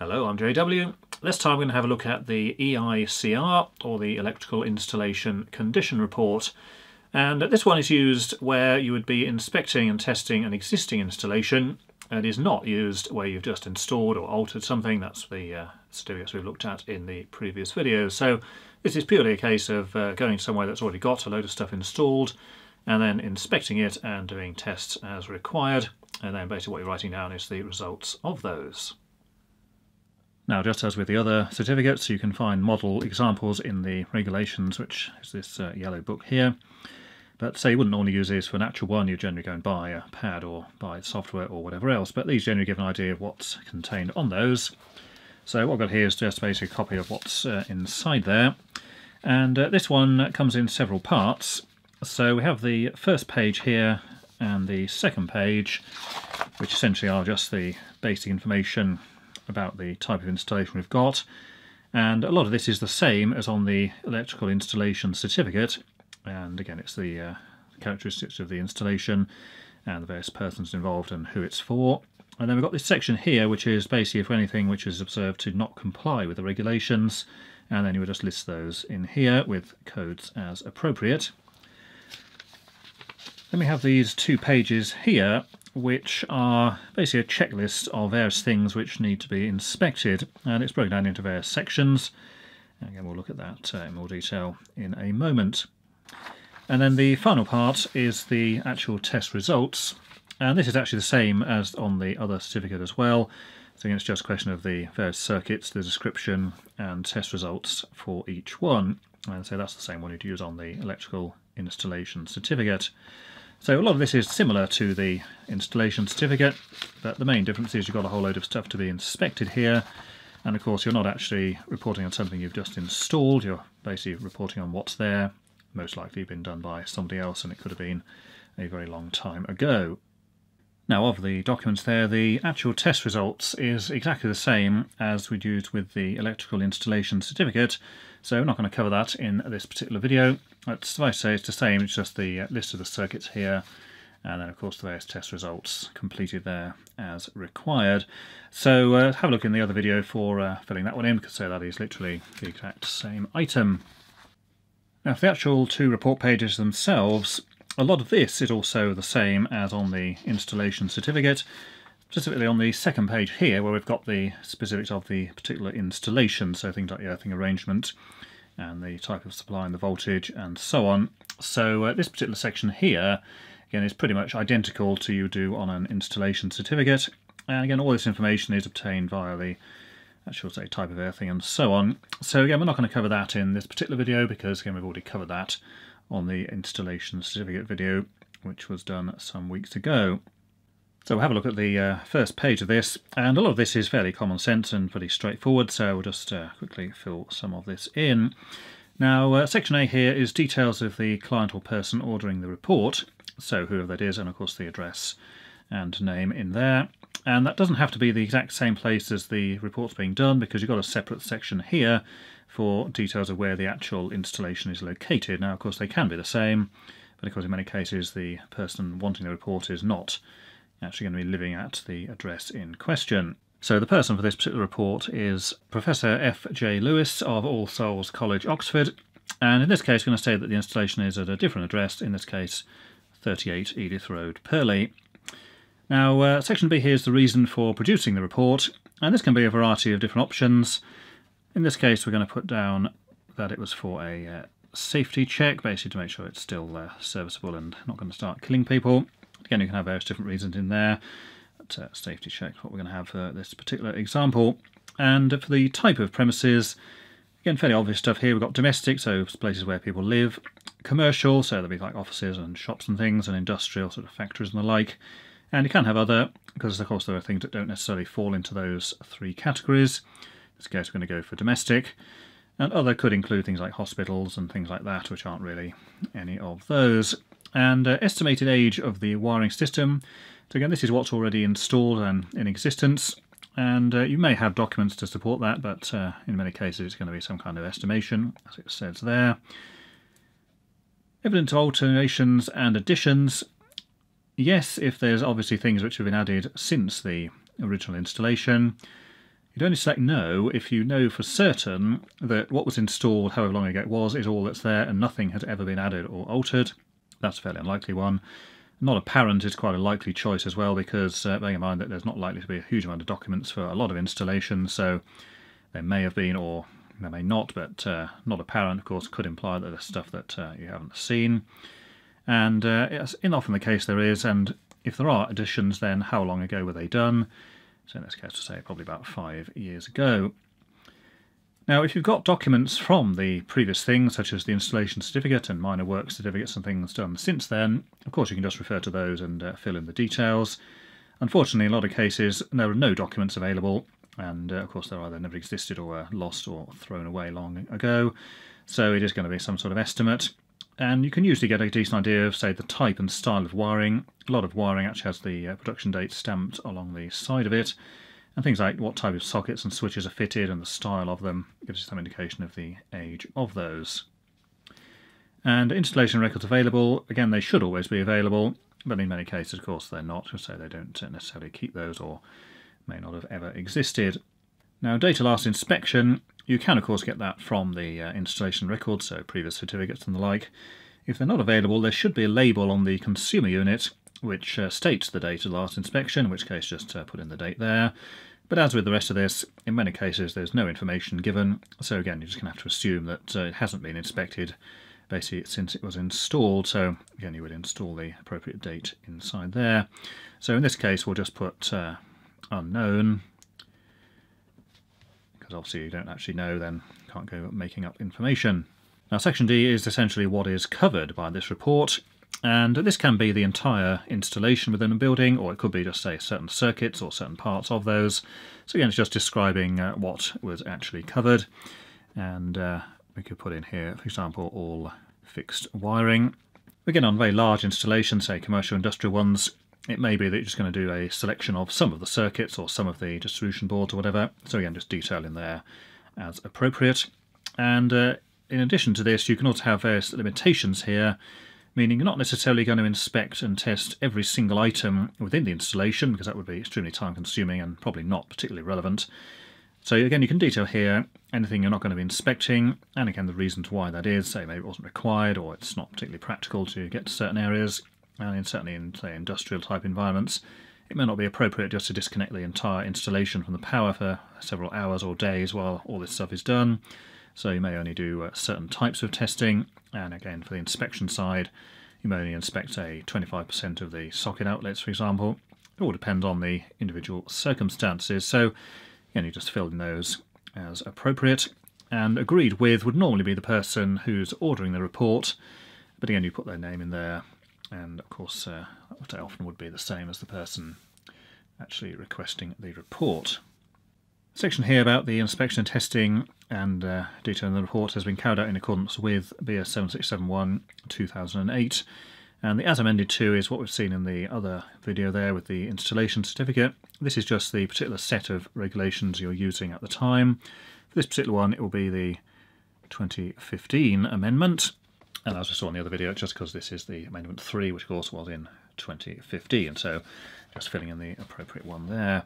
Hello, I'm JW. This time we're going to have a look at the EICR, or the Electrical Installation Condition Report. And this one is used where you would be inspecting and testing an existing installation. It is not used where you've just installed or altered something. That's the uh, certificates we've looked at in the previous videos. So this is purely a case of uh, going somewhere that's already got a load of stuff installed and then inspecting it and doing tests as required. And then basically what you're writing down is the results of those. Now, just as with the other certificates, you can find model examples in the regulations, which is this uh, yellow book here. But say you wouldn't normally use these for an actual one, you generally go and buy a pad or buy software or whatever else, but these generally give an idea of what's contained on those. So what I've got here is just basically a copy of what's uh, inside there. And uh, this one comes in several parts. So we have the first page here and the second page, which essentially are just the basic information about the type of installation we've got. And a lot of this is the same as on the electrical installation certificate. And again, it's the uh, characteristics of the installation and the various persons involved and who it's for. And then we've got this section here, which is basically for anything which is observed to not comply with the regulations. And then you would just list those in here with codes as appropriate. Then we have these two pages here, which are basically a checklist of various things which need to be inspected and it's broken down into various sections. Again, we'll look at that uh, in more detail in a moment. And then the final part is the actual test results. And this is actually the same as on the other certificate as well. So again, it's just a question of the various circuits, the description and test results for each one. And so that's the same one you'd use on the electrical installation certificate. So a lot of this is similar to the installation certificate, but the main difference is you've got a whole load of stuff to be inspected here. And of course, you're not actually reporting on something you've just installed, you're basically reporting on what's there, most likely been done by somebody else, and it could have been a very long time ago. Now, of the documents there, the actual test results is exactly the same as we'd used with the electrical installation certificate, so we're not going to cover that in this particular video. But suffice to say, it's the same, it's just the uh, list of the circuits here, and then of course the various test results completed there as required. So uh, have a look in the other video for uh, filling that one in, because so that is literally the exact same item. Now for the actual two report pages themselves, a lot of this is also the same as on the installation certificate, specifically on the second page here where we've got the specifics of the particular installation, so things like the earthing arrangement and the type of supply and the voltage and so on. So uh, this particular section here again is pretty much identical to you do on an installation certificate and again all this information is obtained via the actual say type of earthing and so on. So again we're not going to cover that in this particular video because again we've already covered that on the installation certificate video which was done some weeks ago. So we'll have a look at the uh, first page of this, and a lot of this is fairly common sense and pretty straightforward, so we'll just uh, quickly fill some of this in. Now, uh, section A here is details of the client or person ordering the report, so whoever that is, and of course the address and name in there. And that doesn't have to be the exact same place as the report's being done, because you've got a separate section here for details of where the actual installation is located. Now, of course, they can be the same, but of course in many cases the person wanting the report is not actually going to be living at the address in question. So the person for this particular report is Professor F.J. Lewis of All Souls College, Oxford, and in this case we're going to say that the installation is at a different address, in this case 38 Edith Road, Purley. Now uh, section B here is the reason for producing the report, and this can be a variety of different options. In this case we're going to put down that it was for a uh, safety check, basically to make sure it's still uh, serviceable and not going to start killing people. Again, you can have various different reasons in there. But, uh, safety check, what we're going to have for this particular example. And for the type of premises, again, fairly obvious stuff here. We've got domestic, so places where people live. Commercial, so there'll be like offices and shops and things, and industrial, sort of factories and the like. And you can have other, because of course there are things that don't necessarily fall into those three categories. This case, we're going to go for domestic. And other could include things like hospitals and things like that, which aren't really any of those and uh, estimated age of the wiring system. So again, this is what's already installed and in existence, and uh, you may have documents to support that, but uh, in many cases it's going to be some kind of estimation, as it says there. Evidence of alterations and additions. Yes, if there's obviously things which have been added since the original installation. You'd only select no if you know for certain that what was installed however long ago it was is all that's there and nothing has ever been added or altered. That's a fairly unlikely one. Not apparent is quite a likely choice as well because uh, bearing in mind that there's not likely to be a huge amount of documents for a lot of installations so there may have been or there may not but uh, not apparent of course could imply that there's stuff that uh, you haven't seen and uh, it's often the case there is and if there are additions then how long ago were they done so in this case to say probably about five years ago. Now, if you've got documents from the previous thing, such as the installation certificate and minor work certificates and things done since then, of course you can just refer to those and uh, fill in the details. Unfortunately, in a lot of cases, there are no documents available, and uh, of course they're either never existed or were lost or thrown away long ago, so it is going to be some sort of estimate. And you can usually get a decent idea of, say, the type and style of wiring. A lot of wiring actually has the uh, production date stamped along the side of it, and things like what type of sockets and switches are fitted and the style of them gives you some indication of the age of those. And installation records available, again they should always be available, but in many cases of course they're not, so they don't necessarily keep those or may not have ever existed. Now data last inspection, you can of course get that from the uh, installation records, so previous certificates and the like. If they're not available there should be a label on the consumer unit which uh, states the date of last inspection, in which case just uh, put in the date there. But as with the rest of this, in many cases there's no information given, so again you're just going to have to assume that uh, it hasn't been inspected basically since it was installed, so again you would install the appropriate date inside there. So in this case we'll just put uh, unknown, because obviously you don't actually know then can't go making up information. Now section D is essentially what is covered by this report and this can be the entire installation within a building, or it could be just, say, certain circuits or certain parts of those. So again, it's just describing uh, what was actually covered. And uh, we could put in here, for example, all fixed wiring. Again, on very large installations, say commercial industrial ones, it may be that you're just going to do a selection of some of the circuits or some of the distribution boards or whatever. So again, just detail in there as appropriate. And uh, in addition to this, you can also have various limitations here meaning you're not necessarily going to inspect and test every single item within the installation because that would be extremely time consuming and probably not particularly relevant. So again, you can detail here anything you're not going to be inspecting, and again the reasons why that is, say maybe it wasn't required or it's not particularly practical to get to certain areas, and in, certainly in say industrial type environments, it may not be appropriate just to disconnect the entire installation from the power for several hours or days while all this stuff is done. So you may only do uh, certain types of testing, and again for the inspection side, you may only inspect a 25% of the socket outlets, for example. It all depends on the individual circumstances. So again, you just fill in those as appropriate. And agreed with would normally be the person who's ordering the report, but again, you put their name in there, and of course, uh, that often would be the same as the person actually requesting the report. Section here about the inspection and testing and uh, detail in the report has been carried out in accordance with BS 7671 2008 and the as amended 2 is what we've seen in the other video there with the installation certificate. This is just the particular set of regulations you're using at the time. For this particular one it will be the 2015 amendment and as we saw in the other video just because this is the amendment 3 which of course was in 2015 so just filling in the appropriate one there.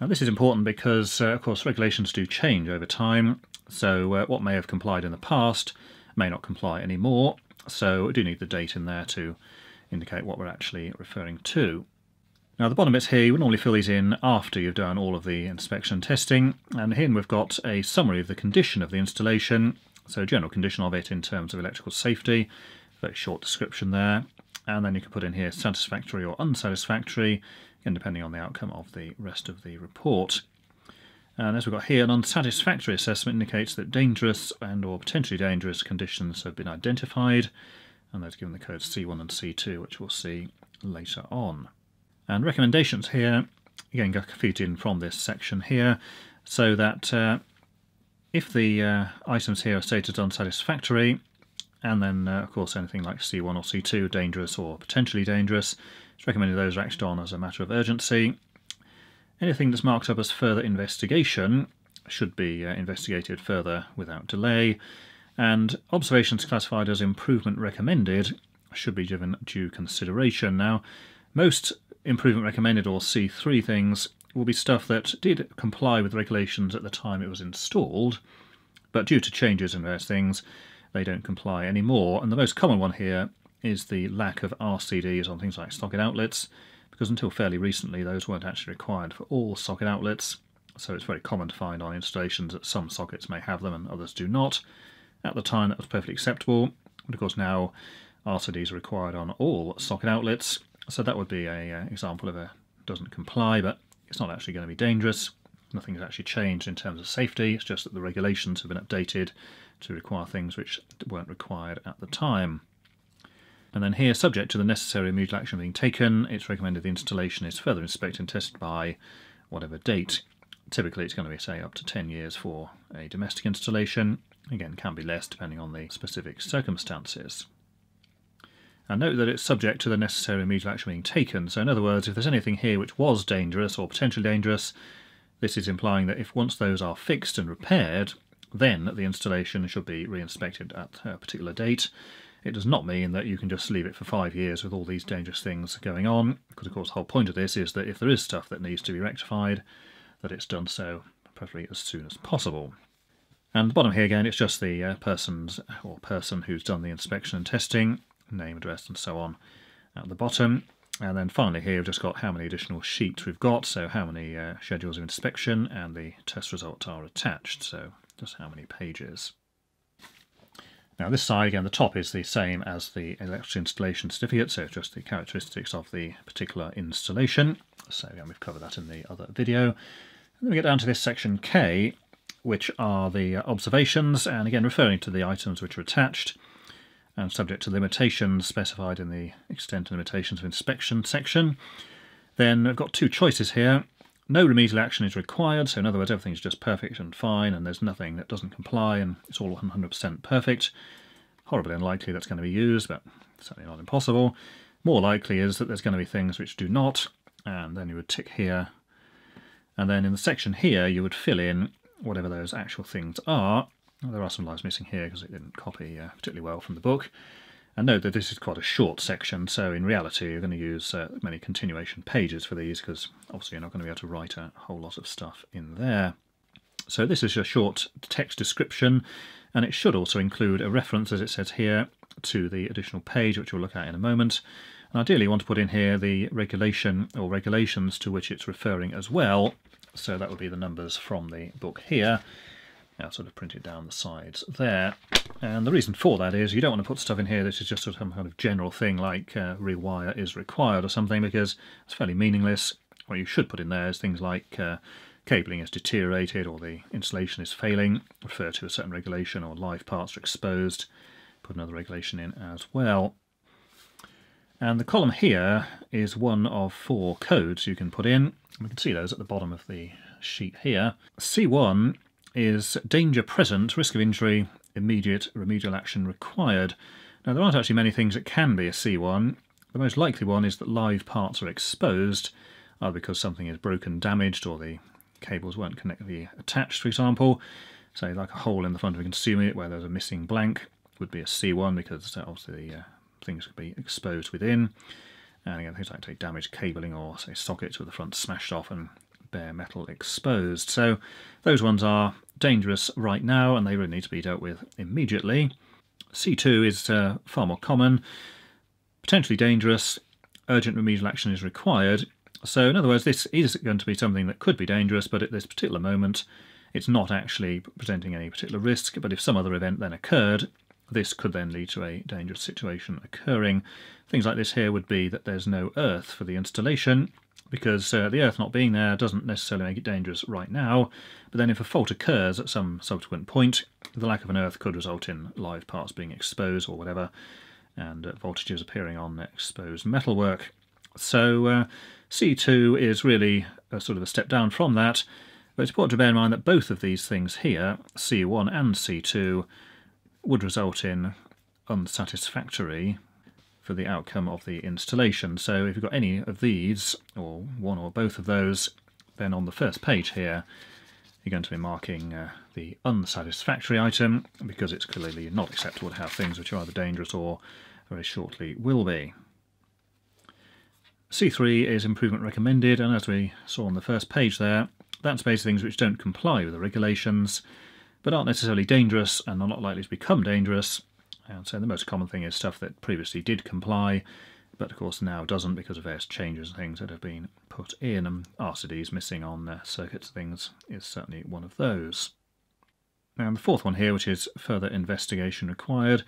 Now this is important because, uh, of course, regulations do change over time, so uh, what may have complied in the past may not comply anymore, so we do need the date in there to indicate what we're actually referring to. Now the bottom bits here, you would normally fill these in after you've done all of the inspection testing, and here we've got a summary of the condition of the installation, so general condition of it in terms of electrical safety, very short description there, and then you can put in here satisfactory or unsatisfactory, again depending on the outcome of the rest of the report. And as we've got here, an unsatisfactory assessment indicates that dangerous and or potentially dangerous conditions have been identified, and those given the codes C1 and C2, which we'll see later on. And recommendations here, again, go feed in from this section here, so that uh, if the uh, items here are stated unsatisfactory, and then uh, of course anything like C1 or C2, dangerous or potentially dangerous, it's recommended those are acted on as a matter of urgency. Anything that's marked up as further investigation should be uh, investigated further without delay, and observations classified as improvement recommended should be given due consideration. Now, most improvement recommended or C3 things will be stuff that did comply with regulations at the time it was installed, but due to changes in various things, they don't comply anymore. And the most common one here is the lack of RCDs on things like socket outlets, because until fairly recently those weren't actually required for all socket outlets, so it's very common to find on installations that some sockets may have them and others do not. At the time that was perfectly acceptable, but of course now RCDs are required on all socket outlets, so that would be a uh, example of a doesn't comply, but it's not actually going to be dangerous. Nothing has actually changed in terms of safety, it's just that the regulations have been updated to require things which weren't required at the time. And then here, subject to the necessary remedial action being taken, it's recommended the installation is further inspected and tested by whatever date. Typically it's going to be, say, up to 10 years for a domestic installation. Again, can be less depending on the specific circumstances. And note that it's subject to the necessary remedial action being taken. So in other words, if there's anything here which was dangerous or potentially dangerous, this is implying that if once those are fixed and repaired, then the installation should be re-inspected at a particular date. It does not mean that you can just leave it for five years with all these dangerous things going on, because of course the whole point of this is that if there is stuff that needs to be rectified, that it's done so preferably as soon as possible. And the bottom here again, it's just the uh, person's or person who's done the inspection and testing, name, address and so on at the bottom. And then finally here we've just got how many additional sheets we've got, so how many uh, schedules of inspection and the test results are attached, so just how many pages. Now this side, again, the top is the same as the electrical installation certificate, so just the characteristics of the particular installation. So again, we've covered that in the other video. And then we get down to this section K, which are the observations, and again, referring to the items which are attached, and subject to limitations specified in the extent and limitations of inspection section. Then I've got two choices here. No remedial action is required, so in other words everything's just perfect and fine and there's nothing that doesn't comply and it's all 100% perfect. Horribly unlikely that's going to be used, but certainly not impossible. More likely is that there's going to be things which do not, and then you would tick here. And then in the section here you would fill in whatever those actual things are. There are some lines missing here because it didn't copy uh, particularly well from the book. And note that this is quite a short section, so in reality you're going to use uh, many continuation pages for these because obviously you're not going to be able to write a whole lot of stuff in there. So this is a short text description and it should also include a reference, as it says here, to the additional page which we'll look at in a moment. And ideally you want to put in here the regulation or regulations to which it's referring as well. So that would be the numbers from the book here. I'll sort of print it down the sides there. And the reason for that is you don't want to put stuff in here that is just sort of some kind of general thing like uh, rewire is required or something because it's fairly meaningless. What you should put in there is things like uh, cabling is deteriorated or the insulation is failing, refer to a certain regulation or live parts are exposed, put another regulation in as well. And the column here is one of four codes you can put in. We can see those at the bottom of the sheet here. C1 is danger present, risk of injury, immediate remedial action required. Now there aren't actually many things that can be a C1. The most likely one is that live parts are exposed, either because something is broken, damaged, or the cables weren't connectedly attached, for example. Say like a hole in the front of a consumer unit where there's a missing blank would be a C1 because obviously uh, things could be exposed within. And again, things like say, damaged cabling or say sockets with the front smashed off and bare metal exposed. So those ones are dangerous right now and they really need to be dealt with immediately. C2 is uh, far more common, potentially dangerous, urgent remedial action is required. So in other words, this is going to be something that could be dangerous, but at this particular moment it's not actually presenting any particular risk, but if some other event then occurred, this could then lead to a dangerous situation occurring. Things like this here would be that there's no earth for the installation, because uh, the Earth not being there doesn't necessarily make it dangerous right now, but then if a fault occurs at some subsequent point, the lack of an Earth could result in live parts being exposed or whatever, and uh, voltages appearing on exposed metalwork. So uh, C2 is really a sort of a step down from that, but it's important to bear in mind that both of these things here, C1 and C2, would result in unsatisfactory for the outcome of the installation. So if you've got any of these, or one or both of those, then on the first page here, you're going to be marking uh, the unsatisfactory item because it's clearly not acceptable to have things which are either dangerous or very shortly will be. C3 is improvement recommended, and as we saw on the first page there, that's basically things which don't comply with the regulations, but aren't necessarily dangerous and are not likely to become dangerous. And so the most common thing is stuff that previously did comply, but of course now doesn't because of various changes and things that have been put in, and RCDs missing on uh, circuits things is certainly one of those. And the fourth one here, which is further investigation required,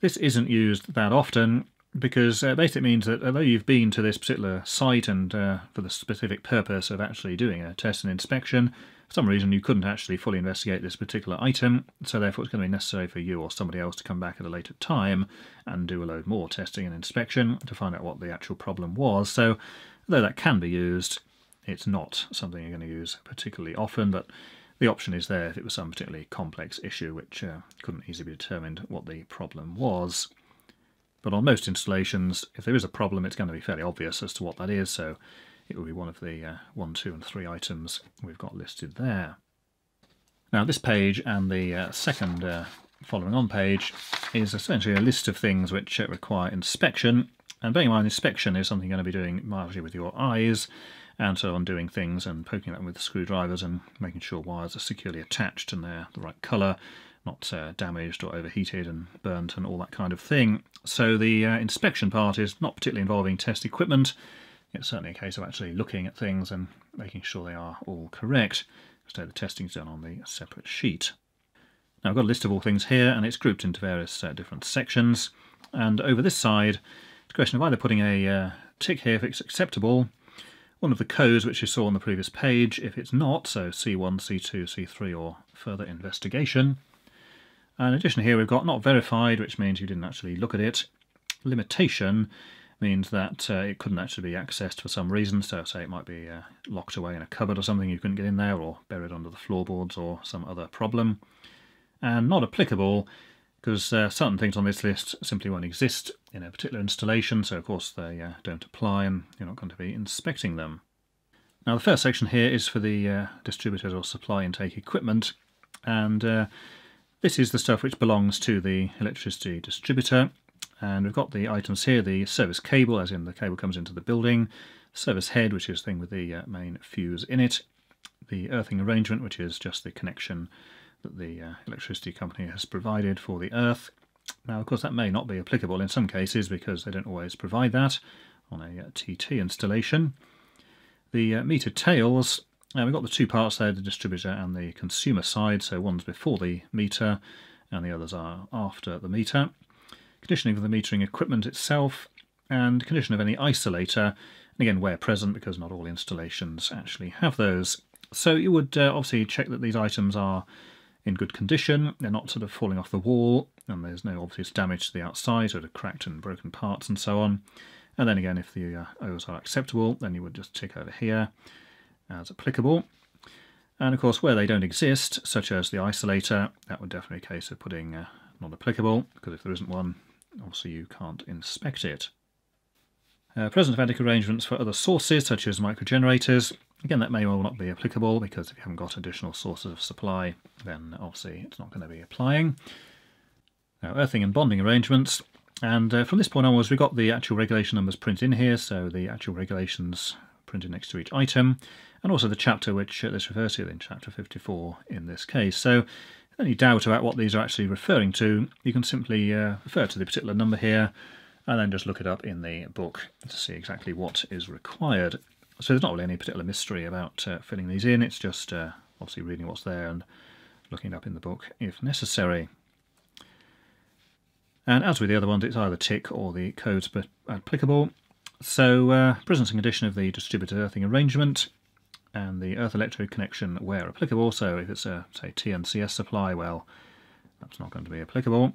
this isn't used that often, because uh, basically it means that although you've been to this particular site and uh, for the specific purpose of actually doing a test and inspection, for some reason you couldn't actually fully investigate this particular item, so therefore it's going to be necessary for you or somebody else to come back at a later time and do a load more testing and inspection to find out what the actual problem was. So though that can be used, it's not something you're going to use particularly often, but the option is there if it was some particularly complex issue which uh, couldn't easily be determined what the problem was. But on most installations, if there is a problem, it's going to be fairly obvious as to what that is, so it will be one of the uh, 1, 2 and 3 items we've got listed there. Now this page and the uh, second uh, following on page is essentially a list of things which uh, require inspection, and bearing in mind inspection is something you're going to be doing largely with your eyes, and so on doing things and poking them with screwdrivers and making sure wires are securely attached and they're the right colour not uh, damaged or overheated and burnt and all that kind of thing. So the uh, inspection part is not particularly involving test equipment. It's certainly a case of actually looking at things and making sure they are all correct. So the testing is done on the separate sheet. Now I've got a list of all things here and it's grouped into various uh, different sections. And over this side, it's a question of either putting a uh, tick here if it's acceptable, one of the codes which you saw on the previous page if it's not, so C1, C2, C3 or further investigation, in addition here we've got not verified, which means you didn't actually look at it. Limitation means that uh, it couldn't actually be accessed for some reason, so say it might be uh, locked away in a cupboard or something, you couldn't get in there, or buried under the floorboards or some other problem. And not applicable, because uh, certain things on this list simply won't exist in a particular installation, so of course they uh, don't apply and you're not going to be inspecting them. Now the first section here is for the uh, distributors or supply intake equipment, and uh, this is the stuff which belongs to the electricity distributor and we've got the items here, the service cable as in the cable comes into the building, service head which is the thing with the uh, main fuse in it, the earthing arrangement which is just the connection that the uh, electricity company has provided for the earth. Now of course that may not be applicable in some cases because they don't always provide that on a TT uh, installation. The uh, meter tails now we've got the two parts there, the distributor and the consumer side, so one's before the meter and the others are after the meter. Conditioning of the metering equipment itself and condition of any isolator, and again where present because not all installations actually have those. So you would uh, obviously check that these items are in good condition, they're not sort of falling off the wall, and there's no obvious damage to the outside, sort of cracked and broken parts and so on. And then again, if the uh, O's are acceptable, then you would just tick over here as applicable. And of course, where they don't exist, such as the isolator, that would definitely be a case of putting uh, not applicable, because if there isn't one, obviously you can't inspect it. Uh, present of arrangements for other sources, such as microgenerators. Again, that may well not be applicable, because if you haven't got additional sources of supply, then obviously it's not going to be applying. Now, earthing and bonding arrangements. And uh, from this point onwards, we've got the actual regulation numbers printed in here, so the actual regulations printed next to each item and also the chapter which this refers to in chapter 54 in this case. So any doubt about what these are actually referring to, you can simply uh, refer to the particular number here and then just look it up in the book to see exactly what is required. So there's not really any particular mystery about uh, filling these in, it's just uh, obviously reading what's there and looking it up in the book if necessary. And as with the other ones, it's either tick or the codes applicable. So, uh, presence and condition of the distributed earthing arrangement and the earth electrode connection where applicable. So if it's a, say, TNCS supply, well, that's not going to be applicable.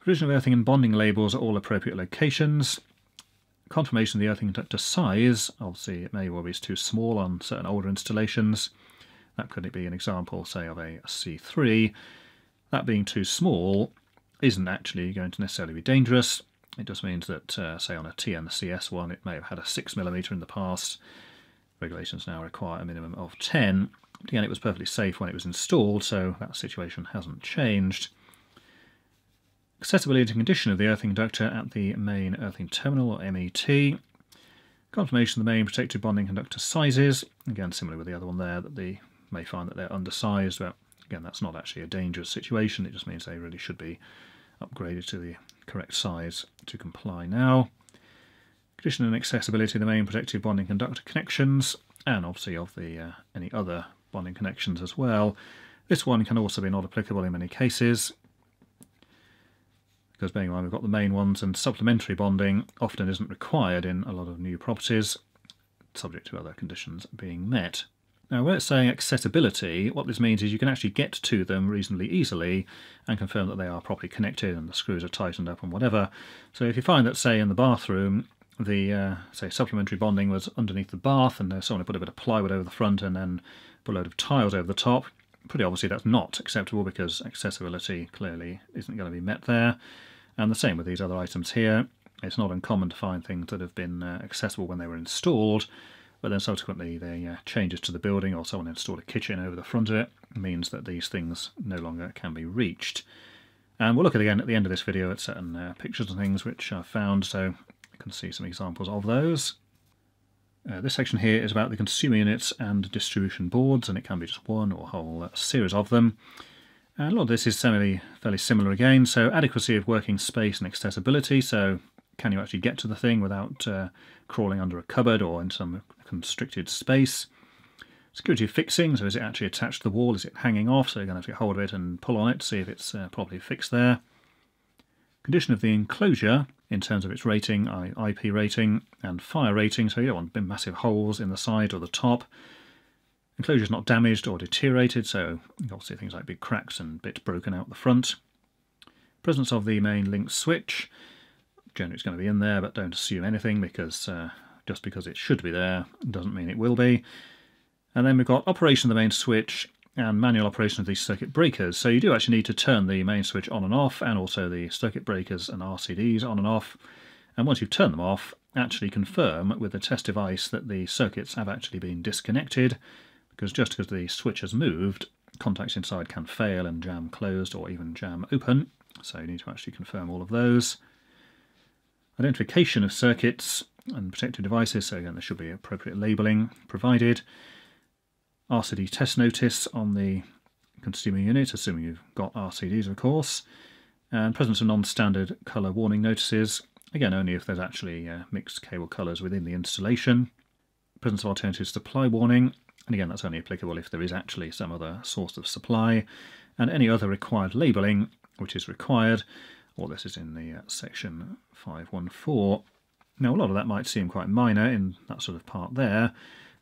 Provision of earthing and bonding labels at all appropriate locations. Confirmation of the earthing conductor size. Obviously, it may well be too small on certain older installations. That could be an example, say, of a C3. That being too small isn't actually going to necessarily be dangerous. It just means that, uh, say, on a TNCS one, it may have had a 6mm in the past, Regulations now require a minimum of 10. But again, it was perfectly safe when it was installed, so that situation hasn't changed. Accessibility and condition of the earthing conductor at the main earthing terminal, or MET. Confirmation of the main protective bonding conductor sizes. Again, similar with the other one there, that they may find that they're undersized, but again, that's not actually a dangerous situation. It just means they really should be upgraded to the correct size to comply now. Condition and accessibility of the main protective bonding conductor connections, and obviously of the uh, any other bonding connections as well. This one can also be not applicable in many cases because bearing in mind we've got the main ones and supplementary bonding often isn't required in a lot of new properties, subject to other conditions being met. Now when it's saying accessibility, what this means is you can actually get to them reasonably easily and confirm that they are properly connected and the screws are tightened up and whatever. So if you find that, say, in the bathroom, the, uh, say, supplementary bonding was underneath the bath and someone put a bit of plywood over the front and then put a load of tiles over the top, pretty obviously that's not acceptable because accessibility clearly isn't going to be met there. And the same with these other items here. It's not uncommon to find things that have been uh, accessible when they were installed, but then subsequently the uh, changes to the building or someone installed a kitchen over the front of it means that these things no longer can be reached. And we'll look at again at the end of this video at certain uh, pictures and things which I've found, so you can see some examples of those. Uh, this section here is about the consumer units and distribution boards, and it can be just one or a whole uh, series of them. And a lot of this is fairly, fairly similar again, so adequacy of working space and accessibility, so can you actually get to the thing without uh, crawling under a cupboard or in some constricted space. Security fixing, so is it actually attached to the wall, is it hanging off, so you're going to have to get hold of it and pull on it to see if it's uh, properly fixed there. Condition of the enclosure, in terms of its rating, IP rating and fire rating, so you don't want massive holes in the side or the top. Enclosure is not damaged or deteriorated, so you'll see things like big cracks and bits broken out the front. Presence of the main link switch, generally it's going to be in there, but don't assume anything because uh, just because it should be there doesn't mean it will be. And then we've got operation of the main switch and manual operation of these circuit breakers. So you do actually need to turn the main switch on and off and also the circuit breakers and RCDs on and off. And once you've turned them off, actually confirm with the test device that the circuits have actually been disconnected because just because the switch has moved, contacts inside can fail and jam closed or even jam open. So you need to actually confirm all of those. Identification of circuits and protected devices, so again there should be appropriate labelling provided. RCD test notice on the consumer unit, assuming you've got RCDs of course, and presence of non-standard colour warning notices, again only if there's actually uh, mixed cable colours within the installation. Presence of alternative supply warning, and again that's only applicable if there is actually some other source of supply, and any other required labelling which is required, or this is in the uh, section 514. Now a lot of that might seem quite minor in that sort of part there,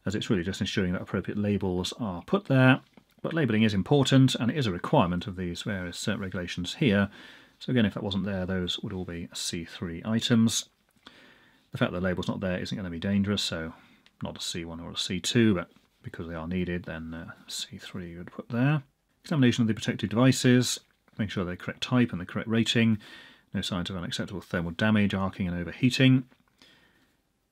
as it's really just ensuring that appropriate labels are put there. But labelling is important and it is a requirement of these various uh, regulations here. So again, if that wasn't there, those would all be C3 items. The fact that the label's not there isn't going to be dangerous, so not a C1 or a C2, but because they are needed, then uh, C3 would put there. Examination of the protected devices, make sure they're correct type and the correct rating. No signs of unacceptable thermal damage, arcing and overheating.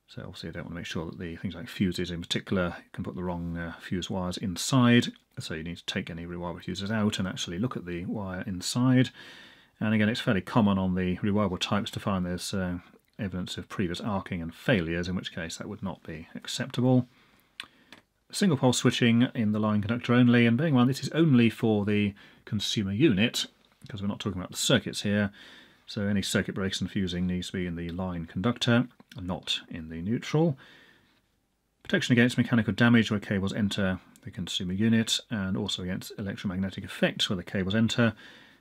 So obviously I don't want to make sure that the things like fuses in particular you can put the wrong uh, fuse wires inside. So you need to take any rewirable fuses out and actually look at the wire inside. And again, it's fairly common on the rewirable types to find there's uh, evidence of previous arcing and failures, in which case that would not be acceptable. Single pole switching in the line conductor only, and bearing in mind this is only for the consumer unit, because we're not talking about the circuits here. So any circuit breaks and fusing needs to be in the line conductor, not in the neutral. Protection against mechanical damage where cables enter the consumer unit, and also against electromagnetic effects where the cables enter.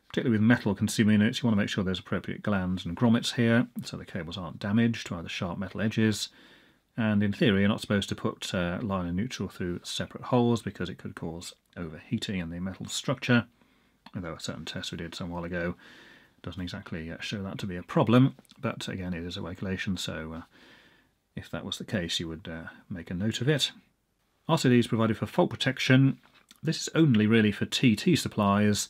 Particularly with metal consumer units, you want to make sure there's appropriate glands and grommets here, so the cables aren't damaged by the sharp metal edges. And in theory, you're not supposed to put uh, line and neutral through separate holes because it could cause overheating in the metal structure, although a certain test we did some while ago doesn't exactly uh, show that to be a problem, but again it is a regulation, so uh, if that was the case you would uh, make a note of it. RCD is provided for fault protection. This is only really for TT supplies,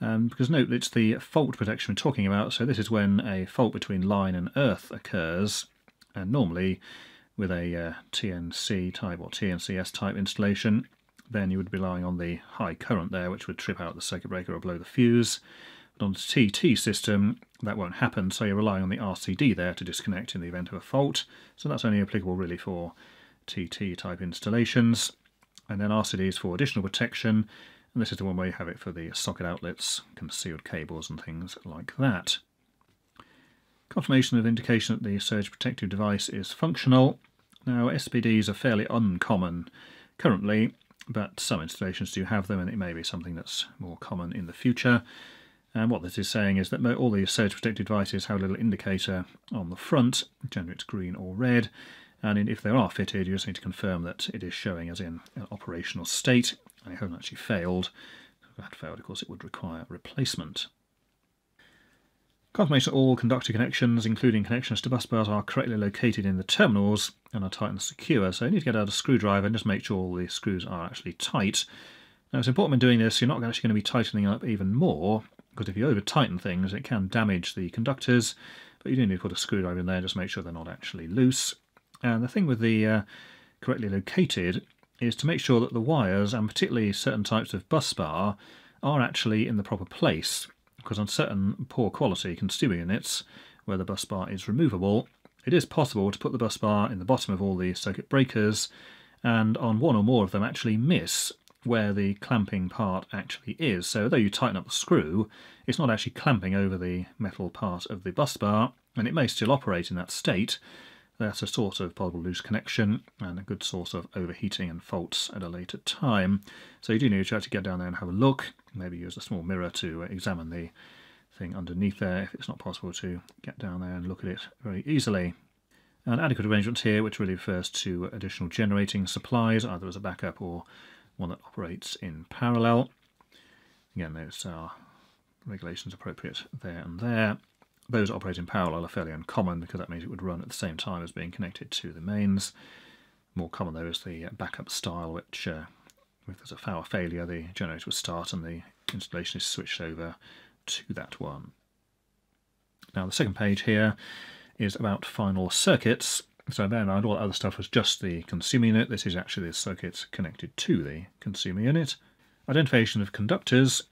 um, because note it's the fault protection we're talking about, so this is when a fault between line and earth occurs, and normally with a uh, TNC type or TNCS type installation, then you would be relying on the high current there, which would trip out the circuit breaker or blow the fuse. On the TT system, that won't happen, so you're relying on the RCD there to disconnect in the event of a fault. So that's only applicable really for TT type installations. And then RCD is for additional protection, and this is the one where you have it for the socket outlets, concealed cables and things like that. Confirmation of indication that the surge protective device is functional. Now SPDs are fairly uncommon currently, but some installations do have them and it may be something that's more common in the future. And what this is saying is that all these surge protected devices have a little indicator on the front, generally it's green or red, and if they are fitted you just need to confirm that it is showing as in an operational state and it hasn't actually failed. If it had failed of course it would require replacement. Confirmation that all conductor connections, including connections to bus bars, are correctly located in the terminals and are tight and secure. So you need to get out a screwdriver and just make sure all the screws are actually tight. Now it's important when doing this, you're not actually going to be tightening up even more, because if you over tighten things it can damage the conductors, but you do need to put a screwdriver in there, just make sure they're not actually loose. And the thing with the uh, correctly located is to make sure that the wires, and particularly certain types of bus bar, are actually in the proper place because on certain poor quality consumer units where the bus bar is removable, it is possible to put the bus bar in the bottom of all the circuit breakers and on one or more of them actually miss where the clamping part actually is. So though you tighten up the screw, it's not actually clamping over the metal part of the bus bar and it may still operate in that state. That's a sort of possible loose connection and a good source of overheating and faults at a later time. So you do need to actually get down there and have a look maybe use a small mirror to examine the thing underneath there if it's not possible to get down there and look at it very easily. An adequate arrangement here which really refers to additional generating supplies either as a backup or one that operates in parallel. Again those are regulations appropriate there and there. Those operate in parallel are fairly uncommon because that means it would run at the same time as being connected to the mains. More common though is the backup style which uh, if there's a power failure, the generator will start and the installation is switched over to that one. Now the second page here is about final circuits. So bear in mind all that other stuff was just the consumer unit. This is actually the circuit connected to the consumer unit. Identification of conductors.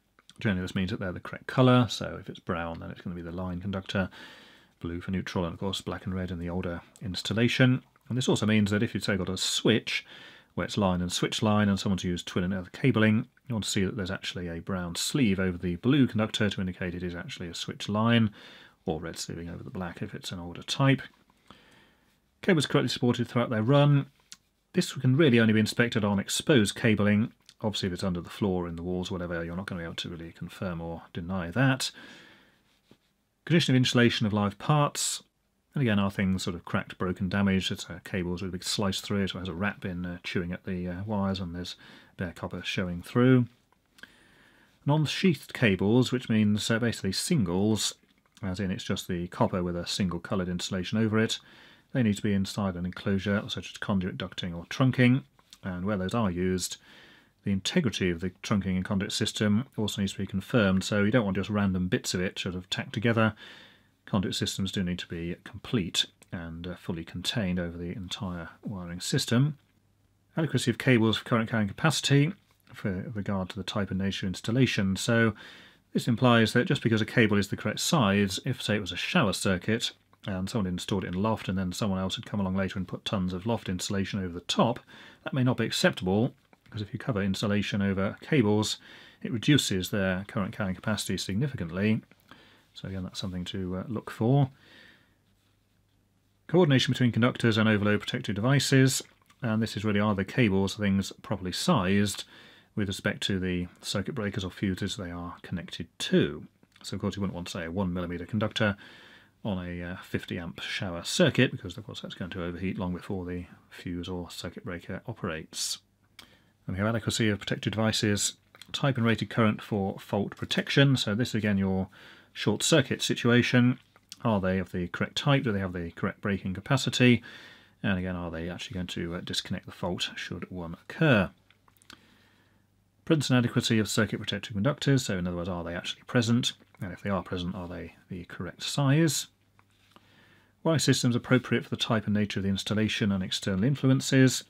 Generally this means that they're the correct colour, so if it's brown then it's going to be the line conductor, blue for neutral and of course black and red in the older installation. And this also means that if you've say got a switch, where it's line and switch line and someone's used twin and earth cabling, you want to see that there's actually a brown sleeve over the blue conductor to indicate it is actually a switch line, or red sleeving over the black if it's an older type. Cables correctly supported throughout their run. This can really only be inspected on exposed cabling. Obviously if it's under the floor, in the walls, whatever, you're not going to be able to really confirm or deny that. Condition of insulation of live parts. And again, are things sort of cracked, broken, damaged? It's uh, cables with a big slice through it, or has a rat been uh, chewing at the uh, wires and there's bare copper showing through. Non-sheathed cables, which means uh, basically singles, as in it's just the copper with a single coloured insulation over it. They need to be inside an enclosure, such as conduit ducting or trunking, and where those are used, the integrity of the trunking and conduit system also needs to be confirmed, so you don't want just random bits of it sort of tacked together conduit systems do need to be complete and uh, fully contained over the entire wiring system. Adequacy of cables for current carrying capacity for regard to the type and nature of installation. So this implies that just because a cable is the correct size, if say it was a shower circuit and someone installed it in loft and then someone else had come along later and put tons of loft insulation over the top, that may not be acceptable because if you cover insulation over cables, it reduces their current carrying capacity significantly so again, that's something to uh, look for. Coordination between conductors and overload protected devices. And this is really are the cables, things properly sized with respect to the circuit breakers or fuses they are connected to. So of course you wouldn't want, say, a 1mm conductor on a uh, 50 amp shower circuit because of course that's going to overheat long before the fuse or circuit breaker operates. And we have adequacy of protected devices, type and rated current for fault protection. So this is again your short circuit situation. Are they of the correct type? Do they have the correct breaking capacity? And again, are they actually going to uh, disconnect the fault should one occur? Presence and adequacy of circuit protective conductors, so in other words, are they actually present? And if they are present, are they the correct size? Wiring systems appropriate for the type and nature of the installation and external influences.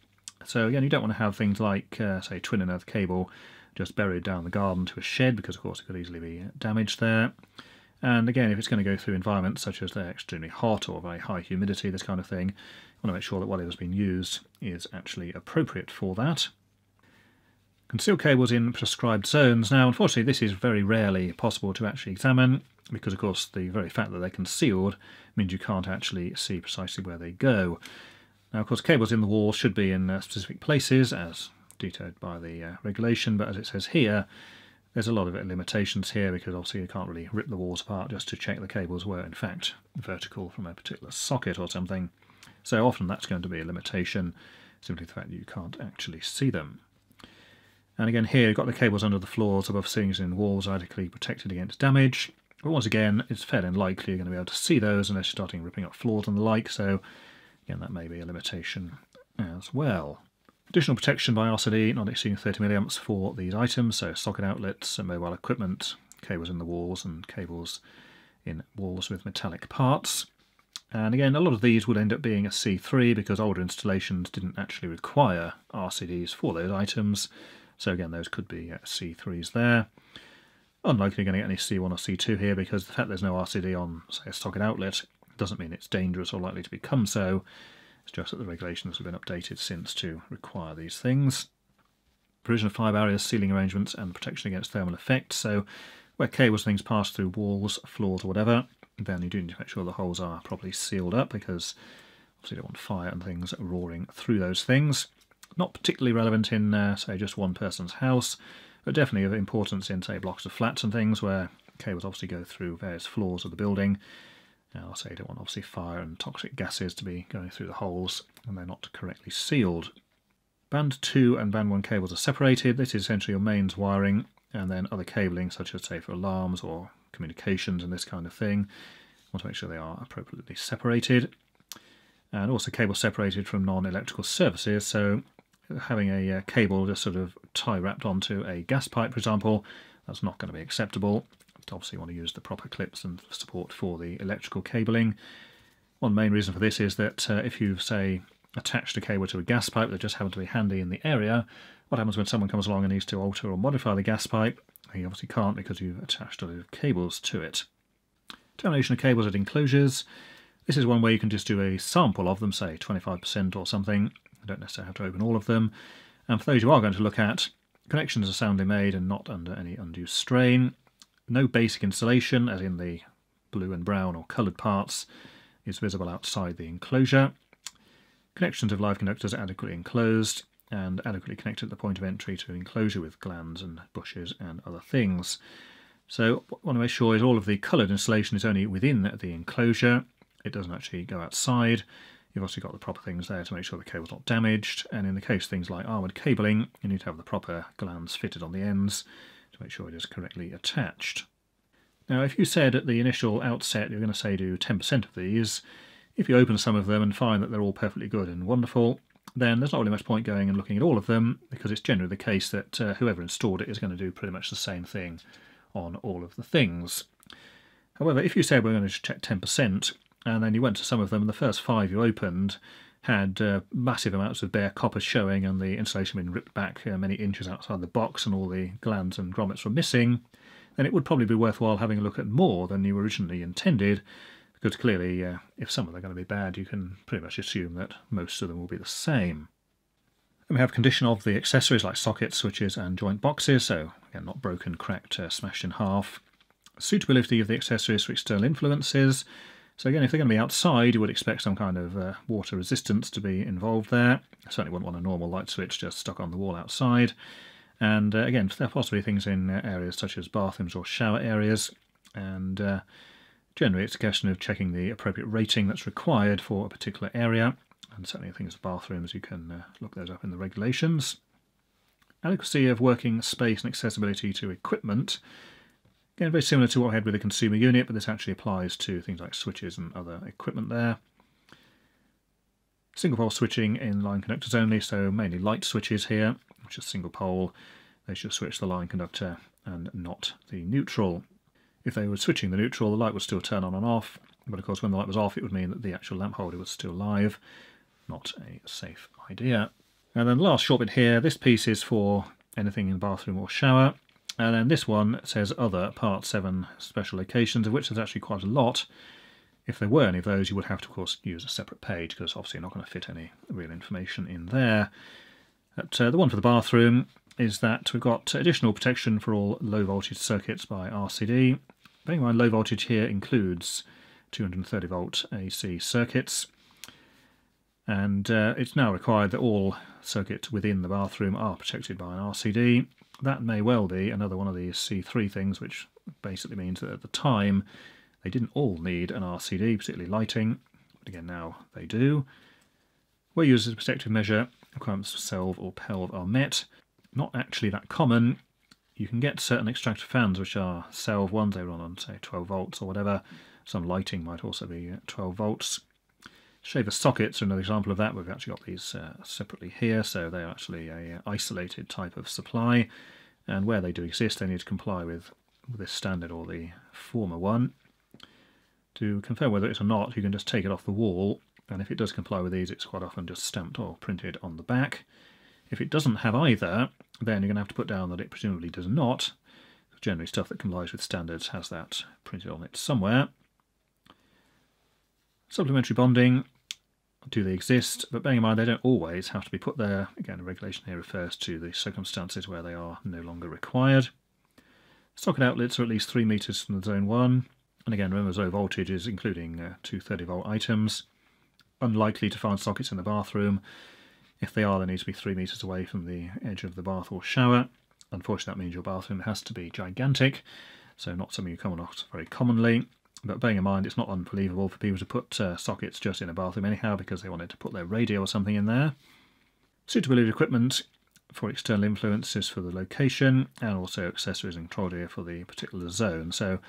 So again, you don't want to have things like, uh, say, twin and earth cable just buried down the garden to a shed because of course it could easily be damaged there. And again, if it's going to go through environments such as they're extremely hot or very high humidity, this kind of thing, you want to make sure that whatever's been used is actually appropriate for that. Conceal cables in prescribed zones. Now, unfortunately, this is very rarely possible to actually examine because, of course, the very fact that they're concealed means you can't actually see precisely where they go. Now, of course, cables in the wall should be in uh, specific places, as detailed by the uh, regulation, but as it says here, there's a lot of limitations here because obviously you can't really rip the walls apart just to check the cables were in fact vertical from a particular socket or something. So often that's going to be a limitation, simply the fact that you can't actually see them. And again here you've got the cables under the floors above ceilings and walls adequately protected against damage. But once again, it's fairly unlikely you're going to be able to see those unless you're starting ripping up floors and the like, so again that may be a limitation as well. Additional protection by RCD, not exceeding 30 milliamps for these items, so socket outlets and mobile equipment, cables in the walls and cables in walls with metallic parts. And again, a lot of these would end up being a C3 because older installations didn't actually require RCDs for those items. So again, those could be uh, C3s there. Unlikely going to get any C1 or C2 here because the fact there's no RCD on, say, a socket outlet doesn't mean it's dangerous or likely to become so. It's just that the regulations have been updated since to require these things. Provision of fire barriers, sealing arrangements and protection against thermal effects. So where cables things pass through walls, floors or whatever, then you do need to make sure the holes are properly sealed up because obviously you don't want fire and things roaring through those things. Not particularly relevant in, uh, say, just one person's house, but definitely of importance in, say, blocks of flats and things where cables obviously go through various floors of the building now, I'll say you don't want obviously fire and toxic gases to be going through the holes and they're not correctly sealed. Band 2 and band 1 cables are separated. This is essentially your mains wiring and then other cabling such as say for alarms or communications and this kind of thing. You want to make sure they are appropriately separated. And also cables separated from non-electrical services so having a uh, cable just sort of tie wrapped onto a gas pipe for example that's not going to be acceptable obviously you want to use the proper clips and support for the electrical cabling. One main reason for this is that uh, if you've, say, attached a cable to a gas pipe that just happens to be handy in the area, what happens when someone comes along and needs to alter or modify the gas pipe? He obviously can't because you've attached a load of cables to it. Termination of cables at enclosures. This is one way you can just do a sample of them, say 25% or something. You don't necessarily have to open all of them. And for those you are going to look at, connections are soundly made and not under any undue strain. No basic insulation, as in the blue and brown or coloured parts, is visible outside the enclosure. Connections of live conductors are adequately enclosed and adequately connected at the point of entry to enclosure with glands and bushes and other things. So what I want to make sure is all of the coloured insulation is only within the enclosure. It doesn't actually go outside. You've also got the proper things there to make sure the cable's not damaged. And in the case things like armoured cabling, you need to have the proper glands fitted on the ends to make sure it is correctly attached. Now if you said at the initial outset you're going to say do 10% of these, if you open some of them and find that they're all perfectly good and wonderful, then there's not really much point going and looking at all of them because it's generally the case that uh, whoever installed it is going to do pretty much the same thing on all of the things. However, if you say we're going to check 10% and then you went to some of them and the first five you opened had uh, massive amounts of bare copper showing and the insulation had been ripped back uh, many inches outside the box and all the glands and grommets were missing, then it would probably be worthwhile having a look at more than you originally intended, because clearly uh, if some of them are going to be bad, you can pretty much assume that most of them will be the same. Then we have condition of the accessories like sockets, switches and joint boxes, so again not broken, cracked, uh, smashed in half. Suitability of the accessories for external influences, so again, if they're going to be outside, you would expect some kind of uh, water resistance to be involved there. I certainly wouldn't want a normal light switch just stuck on the wall outside. And uh, again, there are possibly things in uh, areas such as bathrooms or shower areas. And uh, generally, it's a question of checking the appropriate rating that's required for a particular area. And certainly things like bathrooms, you can uh, look those up in the regulations. Adequacy of working space and accessibility to equipment. Again, very similar to what I had with the consumer unit, but this actually applies to things like switches and other equipment there. Single pole switching in line conductors only, so mainly light switches here, which is single pole. They should switch the line conductor and not the neutral. If they were switching the neutral, the light would still turn on and off, but of course when the light was off it would mean that the actual lamp holder was still live. Not a safe idea. And then the last short bit here, this piece is for anything in the bathroom or shower. And then this one says other part 7 special locations, of which there's actually quite a lot. If there were any of those, you would have to, of course, use a separate page because obviously you're not going to fit any real information in there. But, uh, the one for the bathroom is that we've got additional protection for all low voltage circuits by RCD. Bearing in mind low voltage here includes 230 volt AC circuits and uh, it's now required that all circuits within the bathroom are protected by an RCD. That may well be another one of these C3 things which basically means that at the time they didn't all need an RCD, particularly lighting, but again now they do. Where used as a protective measure, requirements for SELV or PELV are met, not actually that common. You can get certain extractor fans which are SELV ones, they run on say 12 volts or whatever. Some lighting might also be 12 volts. Shaver sockets are another example of that. We've actually got these uh, separately here, so they're actually a uh, isolated type of supply. And where they do exist, they need to comply with, with this standard or the former one. To confirm whether it's or not, you can just take it off the wall, and if it does comply with these, it's quite often just stamped or printed on the back. If it doesn't have either, then you're going to have to put down that it presumably does not. Generally, stuff that complies with standards has that printed on it somewhere. Supplementary bonding, do they exist? But bearing in mind they don't always have to be put there. Again, the regulation here refers to the circumstances where they are no longer required. Socket outlets are at least 3 metres from the zone 1. And again, remember low voltage is including uh, 230 volt items. Unlikely to find sockets in the bathroom. If they are, they need to be three metres away from the edge of the bath or shower. Unfortunately, that means your bathroom has to be gigantic, so not something you come across very commonly. But bearing in mind, it's not unbelievable for people to put uh, sockets just in a bathroom anyhow because they wanted to put their radio or something in there. Suitability equipment for external influences for the location and also accessories and gear for the particular zone. So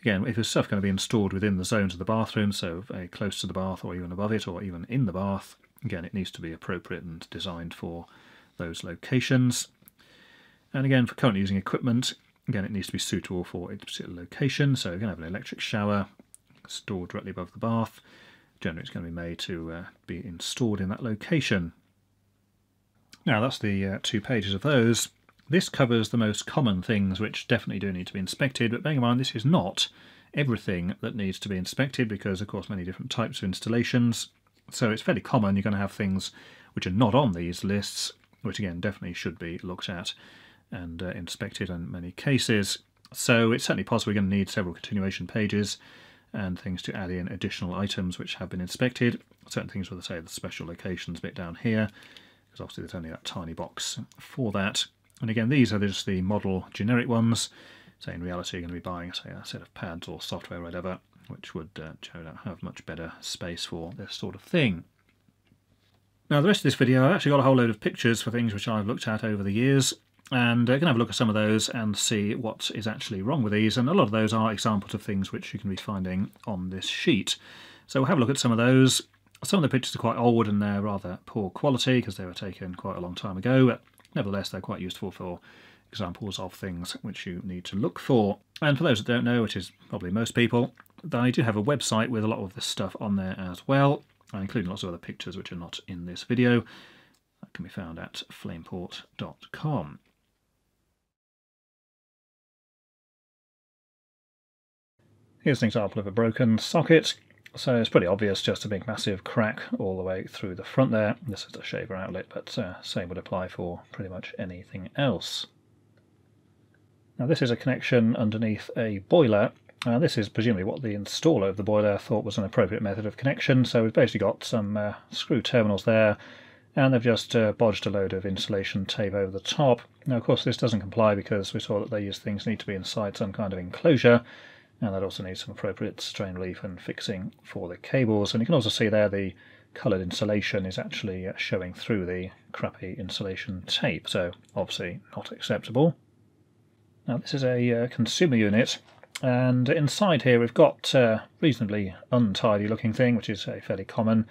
again, if there's stuff going to be installed within the zones of the bathroom, so very close to the bath or even above it or even in the bath, Again, it needs to be appropriate and designed for those locations. And again, for currently using equipment, again, it needs to be suitable for its particular location. So you're going to have an electric shower stored directly above the bath. Generally, it's going to be made to uh, be installed in that location. Now, that's the uh, two pages of those. This covers the most common things which definitely do need to be inspected, but bearing in mind this is not everything that needs to be inspected because, of course, many different types of installations so it's fairly common you're going to have things which are not on these lists, which again definitely should be looked at and uh, inspected in many cases. So it's certainly possible you're going to need several continuation pages and things to add in additional items which have been inspected. Certain things with, say, the special locations bit down here, because obviously there's only that tiny box for that. And again, these are just the model generic ones. So in reality, you're going to be buying, say, a set of pads or software or whatever, which would uh, have much better space for this sort of thing. Now the rest of this video I've actually got a whole load of pictures for things which I've looked at over the years and I uh, can have a look at some of those and see what is actually wrong with these and a lot of those are examples of things which you can be finding on this sheet. So we'll have a look at some of those. Some of the pictures are quite old and they're rather poor quality because they were taken quite a long time ago but nevertheless they're quite useful for examples of things which you need to look for. And for those that don't know, which is probably most people, I do have a website with a lot of this stuff on there as well, including lots of other pictures which are not in this video. That can be found at flameport.com. Here's an example of a broken socket. So it's pretty obvious, just a big massive crack all the way through the front there. This is a shaver outlet, but uh, same would apply for pretty much anything else. Now this is a connection underneath a boiler uh, this is presumably what the installer of the boiler thought was an appropriate method of connection, so we've basically got some uh, screw terminals there, and they've just uh, bodged a load of insulation tape over the top. Now, of course, this doesn't comply because we saw that these things need to be inside some kind of enclosure, and that also needs some appropriate strain relief and fixing for the cables. And you can also see there the coloured insulation is actually uh, showing through the crappy insulation tape, so obviously not acceptable. Now, this is a uh, consumer unit and inside here we've got a reasonably untidy looking thing, which is uh, fairly common.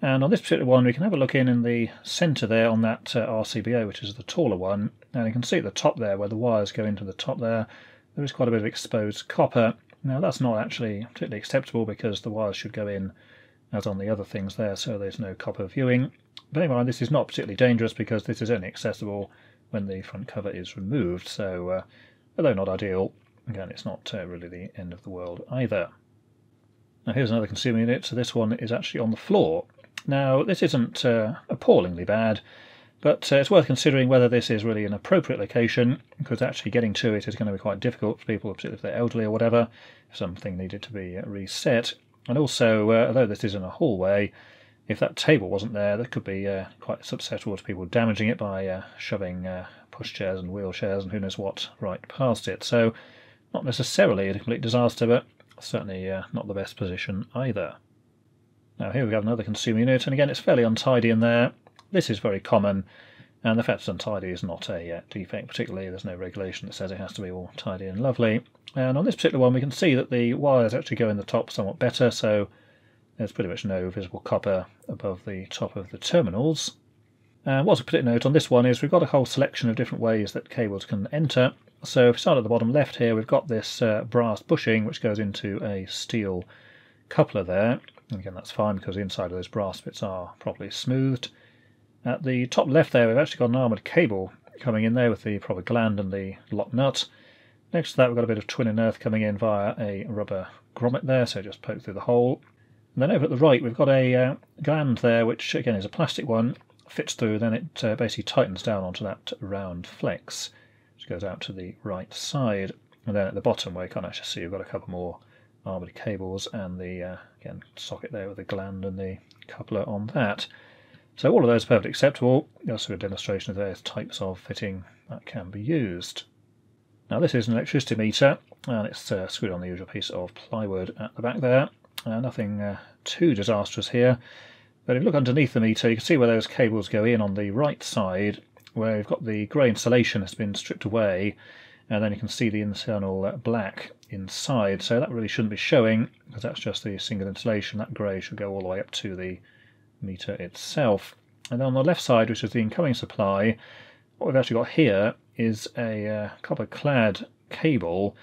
And on this particular one, we can have a look in in the centre there on that uh, RCBO, which is the taller one. And you can see at the top there, where the wires go into the top there, there is quite a bit of exposed copper. Now that's not actually particularly acceptable because the wires should go in as on the other things there, so there's no copper viewing. Bear in mind, this is not particularly dangerous because this is only accessible when the front cover is removed. So, uh, although not ideal, again, it's not uh, really the end of the world either. Now here's another consumer unit. So this one is actually on the floor. Now this isn't uh, appallingly bad, but uh, it's worth considering whether this is really an appropriate location, because actually getting to it is going to be quite difficult for people, particularly if they're elderly or whatever, if something needed to be reset. And also, uh, although this is in a hallway, if that table wasn't there, that could be uh, quite susceptible to people damaging it by uh, shoving uh, pushchairs and wheelchairs and who knows what right past it. So, not necessarily a complete disaster, but certainly uh, not the best position either. Now here we have got another consumer unit, and again it's fairly untidy in there. This is very common, and the fact it's untidy is not a uh, defect particularly. There's no regulation that says it has to be all tidy and lovely. And on this particular one we can see that the wires actually go in the top somewhat better, so there's pretty much no visible copper above the top of the terminals. And what's a particular note on this one is we've got a whole selection of different ways that cables can enter. So if we start at the bottom left here, we've got this uh, brass bushing which goes into a steel coupler there. And again, that's fine because the inside of those brass bits are properly smoothed. At the top left there, we've actually got an armoured cable coming in there with the proper gland and the lock nut. Next to that, we've got a bit of twin and earth coming in via a rubber grommet there, so just poke through the hole. And then over at the right, we've got a uh, gland there, which again is a plastic one, fits through, then it uh, basically tightens down onto that round flex, which goes out to the right side. And then at the bottom, where you can't actually see, we've got a couple more armoured cables and the uh, again socket there with the gland and the coupler on that. So all of those are perfectly acceptable. Also a demonstration of various types of fitting that can be used. Now this is an electricity meter and it's uh, screwed on the usual piece of plywood at the back there. Uh, nothing uh, too disastrous here. But if you look underneath the meter you can see where those cables go in on the right side where you've got the grey insulation has been stripped away and then you can see the internal uh, black inside. So that really shouldn't be showing because that's just the single insulation. That grey should go all the way up to the meter itself. And then on the left side, which is the incoming supply, what we've actually got here is a uh, copper-clad cable,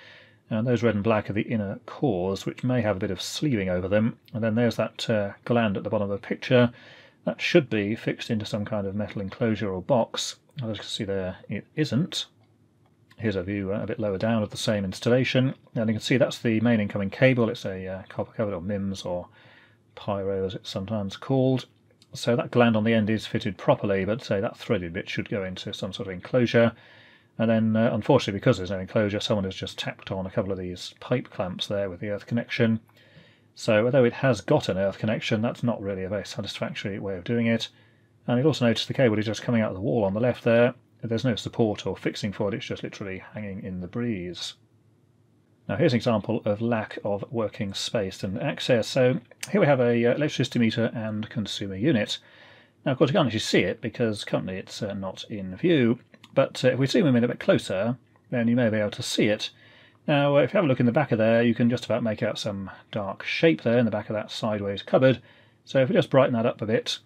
and those red and black are the inner cores, which may have a bit of sleeving over them. And then there's that uh, gland at the bottom of the picture. That should be fixed into some kind of metal enclosure or box. As you can see there, it isn't. Here's a view uh, a bit lower down of the same installation. And you can see that's the main incoming cable. It's a uh, copper covered or MIMS or pyro as it's sometimes called. So that gland on the end is fitted properly, but say that threaded bit should go into some sort of enclosure. And then, uh, unfortunately, because there's no enclosure, someone has just tapped on a couple of these pipe clamps there with the earth connection. So although it has got an earth connection, that's not really a very satisfactory way of doing it. And you'll also notice the cable is just coming out of the wall on the left there, there's no support or fixing for it, it's just literally hanging in the breeze. Now here's an example of lack of working space and access. So here we have a uh, electricity meter and consumer unit. Now of course you can't actually see it because currently it's uh, not in view, but uh, if we zoom in a bit closer then you may be able to see it. Now if you have a look in the back of there you can just about make out some dark shape there in the back of that sideways cupboard. So if we just brighten that up a bit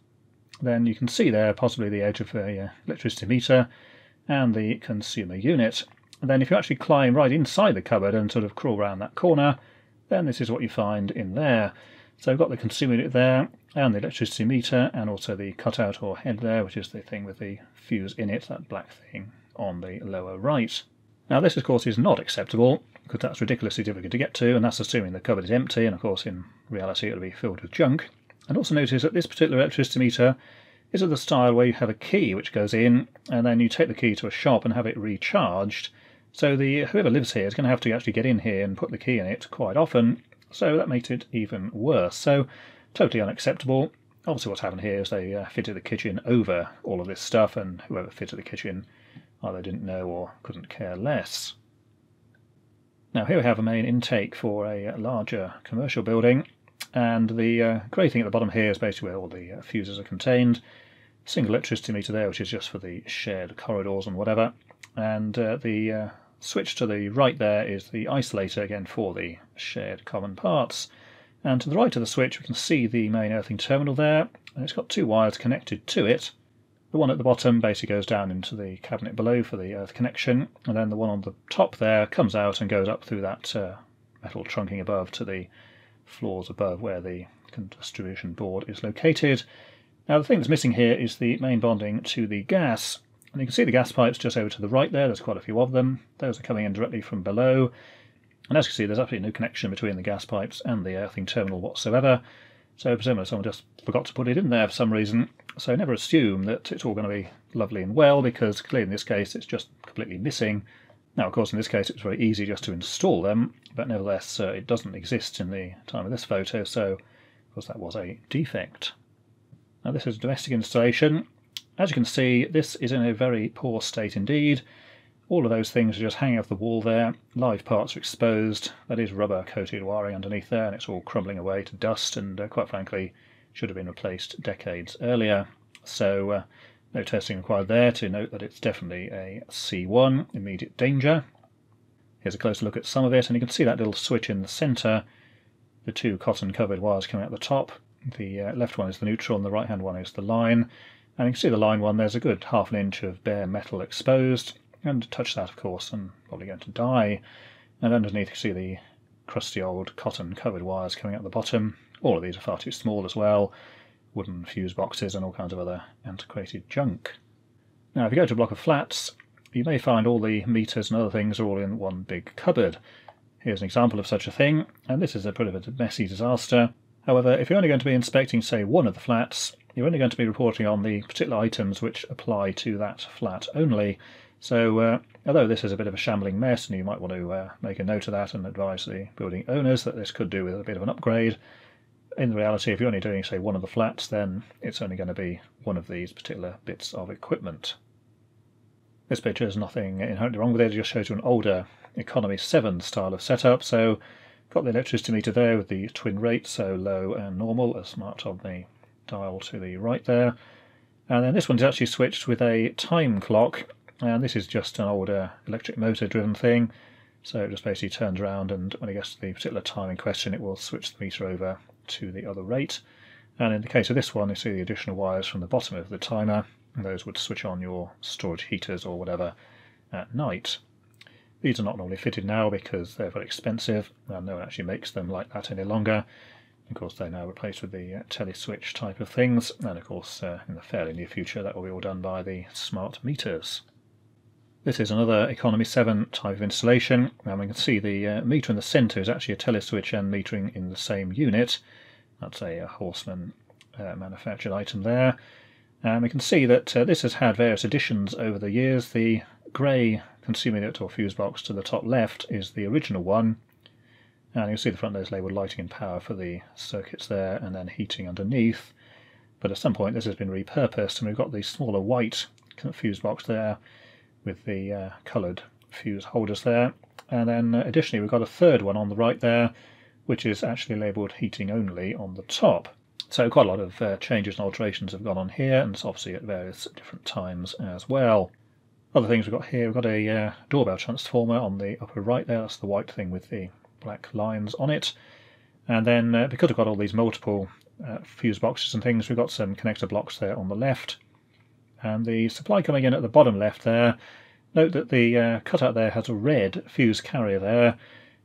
then you can see there possibly the edge of a uh, electricity meter and the consumer unit. And then if you actually climb right inside the cupboard and sort of crawl around that corner, then this is what you find in there. So we've got the consumer unit there, and the electricity meter, and also the cutout or head there, which is the thing with the fuse in it, that black thing on the lower right. Now this of course is not acceptable, because that's ridiculously difficult to get to, and that's assuming the cupboard is empty, and of course in reality it'll be filled with junk. And also notice that this particular electricity meter is of the style where you have a key which goes in and then you take the key to a shop and have it recharged. So the whoever lives here is going to have to actually get in here and put the key in it quite often, so that makes it even worse. So totally unacceptable. Obviously what's happened here is they uh, fitted the kitchen over all of this stuff and whoever fitted the kitchen either didn't know or couldn't care less. Now here we have a main intake for a larger commercial building and the uh, grey thing at the bottom here is basically where all the uh, fuses are contained. Single electricity meter there, which is just for the shared corridors and whatever. And uh, the uh, switch to the right there is the isolator, again for the shared common parts. And to the right of the switch we can see the main earthing terminal there, and it's got two wires connected to it. The one at the bottom basically goes down into the cabinet below for the earth connection, and then the one on the top there comes out and goes up through that uh, metal trunking above to the floors above where the distribution board is located. Now the thing that's missing here is the main bonding to the gas, And you can see the gas pipes just over to the right there, there's quite a few of them. Those are coming in directly from below. And as you can see, there's absolutely no connection between the gas pipes and the earthing terminal whatsoever. So presumably someone just forgot to put it in there for some reason. So never assume that it's all going to be lovely and well, because clearly in this case it's just completely missing. Now, of course, in this case it's very easy just to install them, but nevertheless uh, it doesn't exist in the time of this photo, so of course that was a defect. Now this is a domestic installation. As you can see, this is in a very poor state indeed. All of those things are just hanging off the wall there. Live parts are exposed. That is rubber coated wiring underneath there, and it's all crumbling away to dust, and uh, quite frankly, should have been replaced decades earlier. So, uh, no testing required there to note that it's definitely a C1, immediate danger. Here's a closer look at some of it, and you can see that little switch in the centre, the two cotton covered wires coming out the top. The uh, left one is the neutral, and the right hand one is the line. And you can see the line one, there's a good half an inch of bare metal exposed, and touch that of course and probably going to die. And underneath you see the crusty old cotton covered wires coming out the bottom. All of these are far too small as well, wooden fuse boxes and all kinds of other antiquated junk. Now if you go to a block of flats, you may find all the meters and other things are all in one big cupboard. Here's an example of such a thing, and this is a bit of a messy disaster. However, if you're only going to be inspecting, say, one of the flats, you're only going to be reporting on the particular items which apply to that flat only. So, uh, although this is a bit of a shambling mess, and you might want to uh, make a note of that and advise the building owners that this could do with a bit of an upgrade, in reality, if you're only doing, say, one of the flats, then it's only going to be one of these particular bits of equipment. This picture has nothing inherently wrong with it, it just shows you an older Economy 7 style of setup. So, got the electricity meter there with the twin rates, so low and normal, as marked on the dial to the right there. And then this one's actually switched with a time clock, and this is just an older uh, electric motor driven thing. So it just basically turns around and when it gets to the particular time in question it will switch the meter over to the other rate. And in the case of this one you see the additional wires from the bottom of the timer, those would switch on your storage heaters or whatever at night. These are not normally fitted now because they're very expensive and no one actually makes them like that any longer. Of course, they're now replaced with the uh, teleswitch type of things, and of course, uh, in the fairly near future, that will be all done by the smart meters. This is another Economy 7 type of installation, and we can see the uh, meter in the centre is actually a teleswitch and metering in the same unit. That's a, a Horstmann uh, manufactured item there. And we can see that uh, this has had various additions over the years. The grey consumer unit or fuse box to the top left is the original one, and you'll see the front there is labelled lighting and power for the circuits there and then heating underneath. But at some point this has been repurposed and we've got the smaller white fuse box there with the uh, coloured fuse holders there. And then uh, additionally we've got a third one on the right there which is actually labelled heating only on the top. So quite a lot of uh, changes and alterations have gone on here and it's obviously at various different times as well. Other things we've got here, we've got a uh, doorbell transformer on the upper right there, that's the white thing with the black lines on it. And then uh, because we've got all these multiple uh, fuse boxes and things, we've got some connector blocks there on the left. And the supply coming in at the bottom left there, note that the uh, cutout there has a red fuse carrier there,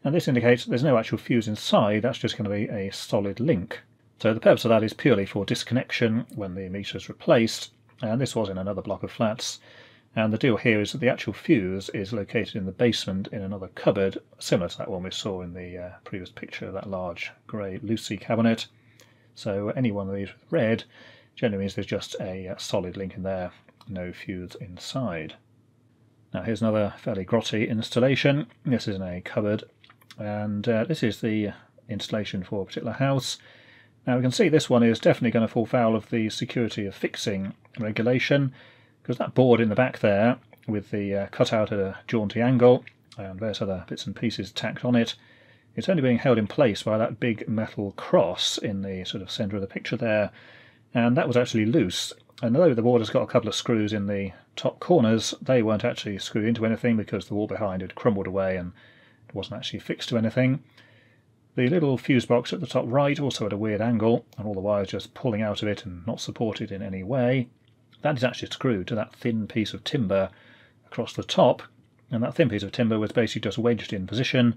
and this indicates there's no actual fuse inside, that's just going to be a solid link. So the purpose of that is purely for disconnection when the meter is replaced, and this was in another block of flats, and the deal here is that the actual fuse is located in the basement in another cupboard, similar to that one we saw in the uh, previous picture, that large grey Lucy cabinet. So any one of these with red generally means there's just a uh, solid link in there, no fuse inside. Now here's another fairly grotty installation. This is in a cupboard, and uh, this is the installation for a particular house. Now we can see this one is definitely going to fall foul of the security of fixing regulation because that board in the back there with the uh, cutout at a jaunty angle and various other bits and pieces tacked on it, it's only being held in place by that big metal cross in the sort of centre of the picture there, and that was actually loose. And although the board has got a couple of screws in the top corners, they weren't actually screwed into anything because the wall behind had crumbled away and it wasn't actually fixed to anything. The little fuse box at the top right also at a weird angle, and all the wires just pulling out of it and not supported in any way. That is actually screwed to that thin piece of timber across the top, and that thin piece of timber was basically just wedged in position,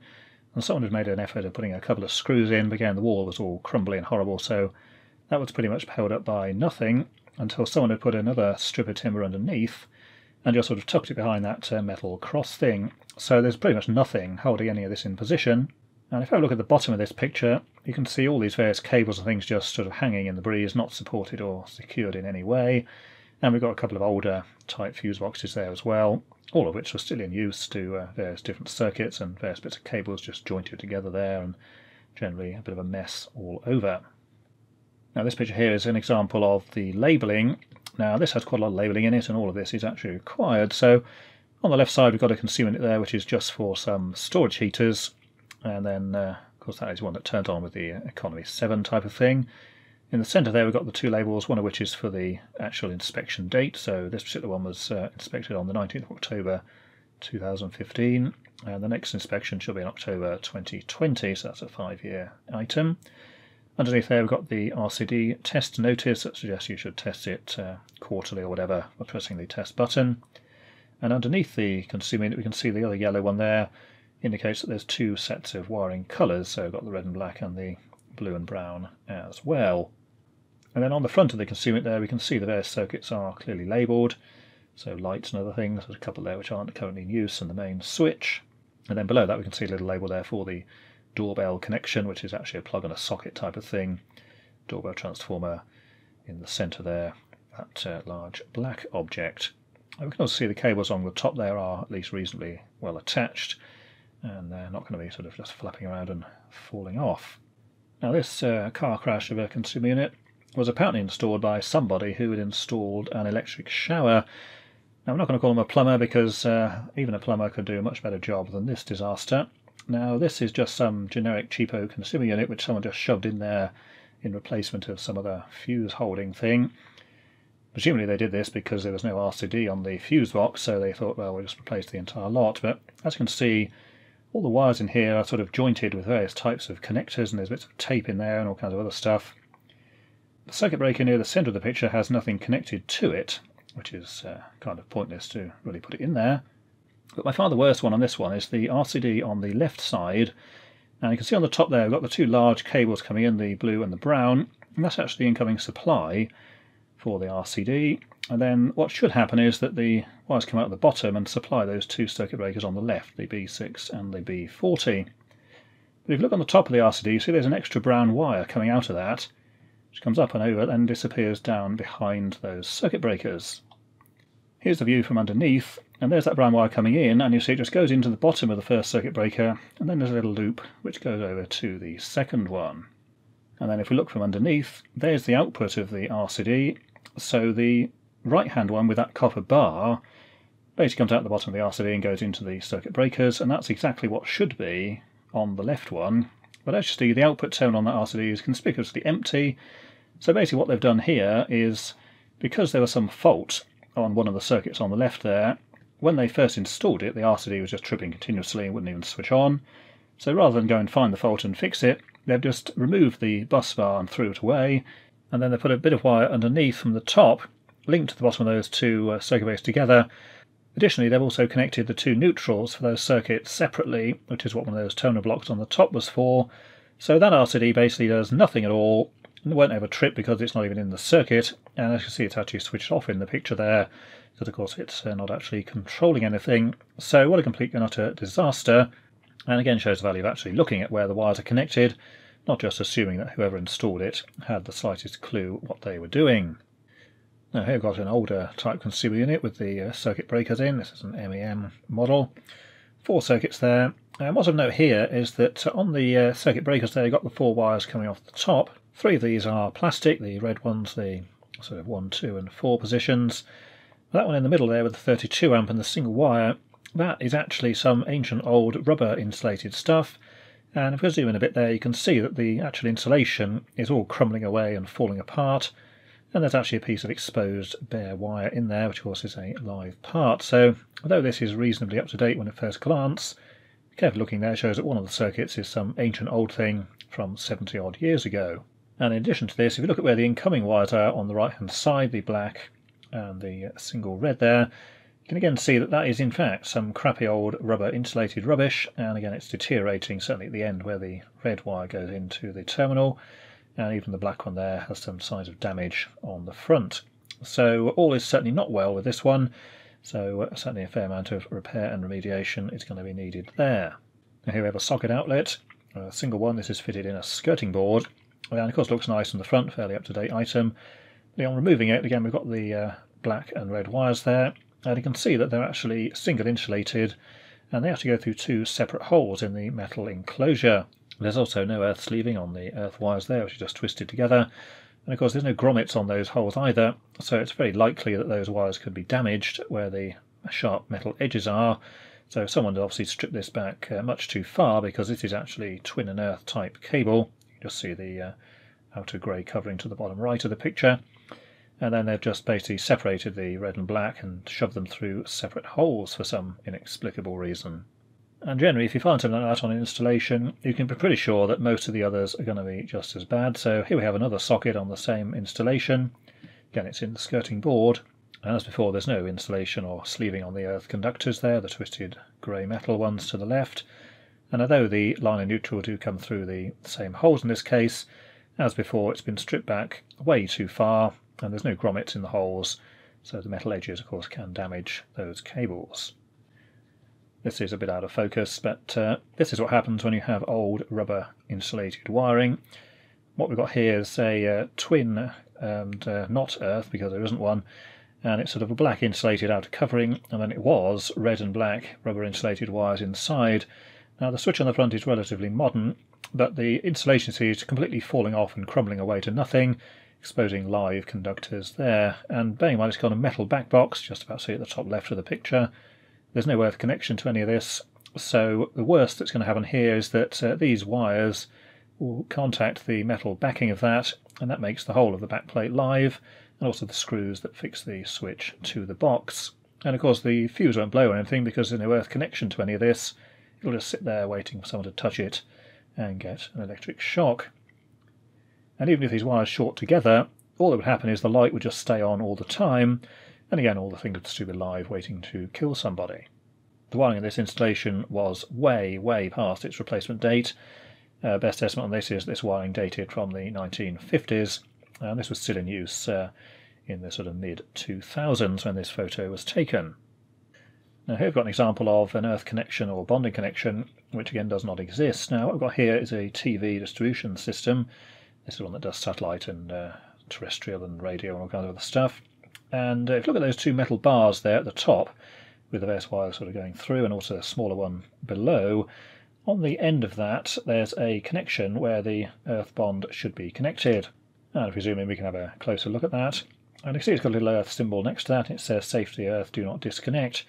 and someone had made an effort of putting a couple of screws in, but again the wall was all crumbly and horrible, so that was pretty much held up by nothing until someone had put another strip of timber underneath, and just sort of tucked it behind that uh, metal cross thing. So there's pretty much nothing holding any of this in position. And if I look at the bottom of this picture, you can see all these various cables and things just sort of hanging in the breeze, not supported or secured in any way. And we've got a couple of older type fuse boxes there as well, all of which are still in use to uh, various different circuits and various bits of cables just jointed together there and generally a bit of a mess all over. Now this picture here is an example of the labelling. Now this has quite a lot of labelling in it and all of this is actually required. So on the left side we've got a consumer unit there which is just for some storage heaters and then uh, of course that is one that turns on with the economy 7 type of thing. In the centre there we've got the two labels, one of which is for the actual inspection date. So this particular one was uh, inspected on the 19th of October 2015 and the next inspection should be in October 2020, so that's a five-year item. Underneath there we've got the RCD test notice that suggests you should test it uh, quarterly or whatever by pressing the test button. And underneath the consumer unit we can see the other yellow one there indicates that there's two sets of wiring colours, so we've got the red and black and the blue and brown as well. And then on the front of the consumer there we can see the various circuits are clearly labelled, so lights and other things, there's a couple there which aren't currently in use, and the main switch. And then below that we can see a little label there for the doorbell connection, which is actually a plug and a socket type of thing. Doorbell transformer in the centre there, that uh, large black object. And we can also see the cables on the top there are at least reasonably well attached, and they're not going to be sort of just flapping around and falling off. Now this uh, car crash of a consumer unit was apparently installed by somebody who had installed an electric shower. Now I'm not going to call him a plumber because uh, even a plumber could do a much better job than this disaster. Now this is just some generic cheapo consumer unit which someone just shoved in there in replacement of some other fuse holding thing. Presumably they did this because there was no RCD on the fuse box, so they thought, well, we'll just replace the entire lot. But as you can see, all the wires in here are sort of jointed with various types of connectors, and there's bits of tape in there and all kinds of other stuff. The circuit breaker near the centre of the picture has nothing connected to it, which is uh, kind of pointless to really put it in there. But by far the worst one on this one is the RCD on the left side. And you can see on the top there, we've got the two large cables coming in, the blue and the brown. And that's actually the incoming supply for the RCD. And then what should happen is that the wires come out at the bottom and supply those two circuit breakers on the left, the B6 and the B40. But if you look on the top of the RCD, you see there's an extra brown wire coming out of that, which comes up and over and disappears down behind those circuit breakers. Here's the view from underneath, and there's that brown wire coming in, and you see it just goes into the bottom of the first circuit breaker, and then there's a little loop which goes over to the second one. And then if we look from underneath, there's the output of the RCD, so the right hand one with that copper bar basically comes out the bottom of the RCD and goes into the circuit breakers, and that's exactly what should be on the left one. But as you see, the output tone on that RCD is conspicuously empty. So basically what they've done here is, because there was some fault on one of the circuits on the left there, when they first installed it, the RCD was just tripping continuously and wouldn't even switch on. So rather than go and find the fault and fix it, they've just removed the bus bar and threw it away, and then they put a bit of wire underneath from the top, linked to the bottom of those two uh, circuit breakers together. Additionally, they've also connected the two neutrals for those circuits separately, which is what one of those toner blocks on the top was for. So that RCD basically does nothing at all, won't ever trip because it's not even in the circuit, and as you can see it's actually switched off in the picture there, because of course it's uh, not actually controlling anything. So what a complete and utter disaster, and again shows the value of actually looking at where the wires are connected, not just assuming that whoever installed it had the slightest clue what they were doing. Now here we've got an older type consumer unit with the uh, circuit breakers in. This is an MEM model. Four circuits there. And what of note here is that on the uh, circuit breakers there you've got the four wires coming off the top. Three of these are plastic, the red ones, the sort of 1, 2 and 4 positions. That one in the middle there with the 32 amp and the single wire, that is actually some ancient old rubber insulated stuff. And if we zoom in a bit there, you can see that the actual insulation is all crumbling away and falling apart. And there's actually a piece of exposed bare wire in there, which of course is a live part. So although this is reasonably up to date when at first glance, careful looking there shows that one of the circuits is some ancient old thing from 70 odd years ago. And in addition to this, if you look at where the incoming wires are on the right hand side, the black and the single red there, you can again see that that is in fact some crappy old rubber insulated rubbish and again it's deteriorating certainly at the end where the red wire goes into the terminal and even the black one there has some signs of damage on the front. So all is certainly not well with this one. So uh, certainly a fair amount of repair and remediation is going to be needed there. Now here we have a socket outlet, a single one. This is fitted in a skirting board, and of course looks nice on the front, fairly up-to-date item. But on removing it, again we've got the uh, black and red wires there, and you can see that they're actually single insulated, and they have to go through two separate holes in the metal enclosure. There's also no earth sleeving on the earth wires there, which are just twisted together. And of course, there's no grommets on those holes either, so it's very likely that those wires could be damaged where the sharp metal edges are. So someone obviously stripped this back uh, much too far because this is actually twin and earth type cable. You just see the uh, outer grey covering to the bottom right of the picture. And then they've just basically separated the red and black and shoved them through separate holes for some inexplicable reason. And generally, if you find something like that on an installation, you can be pretty sure that most of the others are going to be just as bad. So here we have another socket on the same installation. Again, it's in the skirting board. And as before, there's no insulation or sleeving on the earth conductors there, the twisted grey metal ones to the left. And although the line and neutral do come through the same holes in this case, as before, it's been stripped back way too far, and there's no grommets in the holes, so the metal edges, of course, can damage those cables. This is a bit out of focus, but uh, this is what happens when you have old rubber insulated wiring. What we've got here is a uh, twin and uh, not earth, because there isn't one, and it's sort of a black insulated outer covering, and then it was red and black rubber insulated wires inside. Now the switch on the front is relatively modern, but the insulation is completely falling off and crumbling away to nothing, exposing live conductors there. And bearing in mind it's got a metal back box, just about see at the top left of the picture, there's no earth connection to any of this, so the worst that's going to happen here is that uh, these wires will contact the metal backing of that, and that makes the whole of the backplate live, and also the screws that fix the switch to the box. And of course the fuse won't blow or anything because there's no earth connection to any of this. It'll just sit there waiting for someone to touch it and get an electric shock. And even if these wires short together, all that would happen is the light would just stay on all the time, and again, all the things would still be live waiting to kill somebody. The wiring of this installation was way, way past its replacement date. Uh, best estimate on this is this wiring dated from the 1950s, and this was still in use uh, in the sort of mid 2000s when this photo was taken. Now here we've got an example of an earth connection or bonding connection, which again does not exist. Now what we've got here is a TV distribution system. This is one that does satellite and uh, terrestrial and radio and all kinds of other stuff. And if you look at those two metal bars there at the top, with the various wires sort of going through and also a smaller one below, on the end of that there's a connection where the earth bond should be connected. And if we zoom in we can have a closer look at that. And you can see it's got a little earth symbol next to that. It says safety earth, do not disconnect.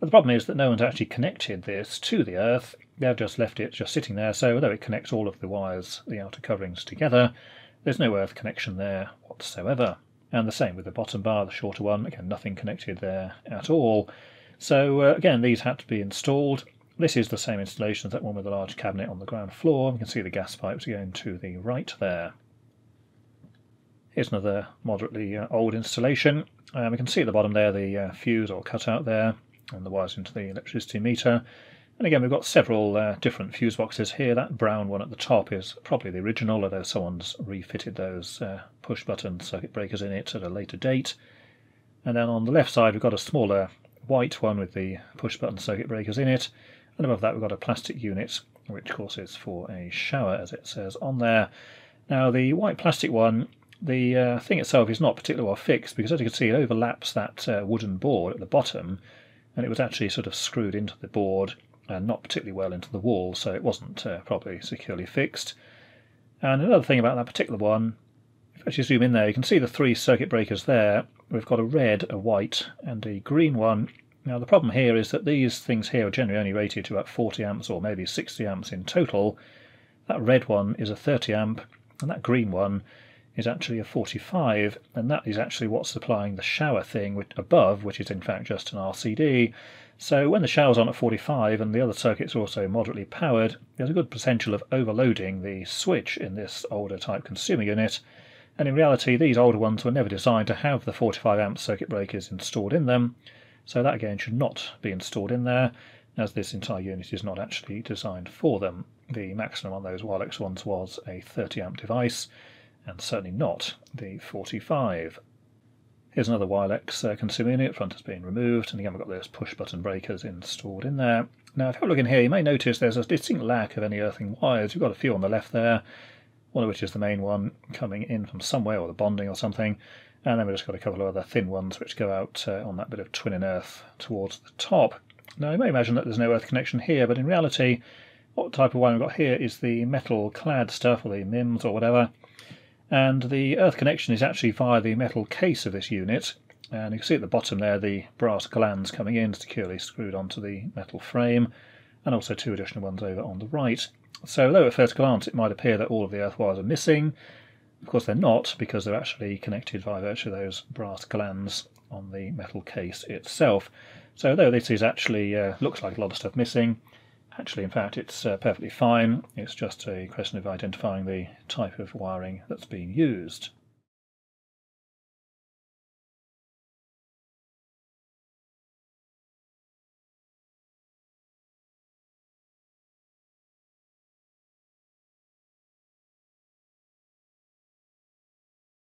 But the problem is that no one's actually connected this to the earth. They've just left it just sitting there, so although it connects all of the wires, the outer coverings together, there's no earth connection there whatsoever. And the same with the bottom bar, the shorter one, again nothing connected there at all. So uh, again these had to be installed. This is the same installation as that one with the large cabinet on the ground floor. You can see the gas pipes going to the right there. Here's another moderately uh, old installation. Um, we can see at the bottom there the uh, fuse or cutout there and the wires into the electricity meter. And again, we've got several uh, different fuse boxes here. That brown one at the top is probably the original, although someone's refitted those uh, push button circuit breakers in it at a later date. And then on the left side, we've got a smaller white one with the push button circuit breakers in it. And above that, we've got a plastic unit, which of course is for a shower, as it says on there. Now, the white plastic one, the uh, thing itself is not particularly well fixed because, as you can see, it overlaps that uh, wooden board at the bottom, and it was actually sort of screwed into the board and not particularly well into the wall, so it wasn't uh, properly securely fixed. And another thing about that particular one, if I actually zoom in there, you can see the three circuit breakers there. We've got a red, a white, and a green one. Now the problem here is that these things here are generally only rated to about 40 amps or maybe 60 amps in total. That red one is a 30 amp, and that green one is actually a 45, and that is actually what's supplying the shower thing above, which is in fact just an RCD. So when the shower's on at 45 and the other circuits are also moderately powered, there's a good potential of overloading the switch in this older type consumer unit. And in reality, these older ones were never designed to have the 45 amp circuit breakers installed in them. So that again should not be installed in there, as this entire unit is not actually designed for them. The maximum on those Wylex ones was a 30 amp device, and certainly not the 45. Here's another Wylex uh, consumer unit, front has been removed, and again we've got those push button breakers installed in there. Now if you have a look in here, you may notice there's a distinct lack of any earthing wires. You've got a few on the left there, one of which is the main one coming in from somewhere, or the bonding or something, and then we've just got a couple of other thin ones which go out uh, on that bit of twin and earth towards the top. Now you may imagine that there's no earth connection here, but in reality what type of wire we've got here is the metal clad stuff, or the MIMS or whatever, and the earth connection is actually via the metal case of this unit, and you can see at the bottom there the brass glands coming in securely screwed onto the metal frame, and also two additional ones over on the right. So though at first glance it might appear that all of the earth wires are missing, of course they're not because they're actually connected via virtue of those brass glands on the metal case itself. So though this is actually uh, looks like a lot of stuff missing, actually in fact it's uh, perfectly fine. It's just a question of identifying the type of wiring that's being used.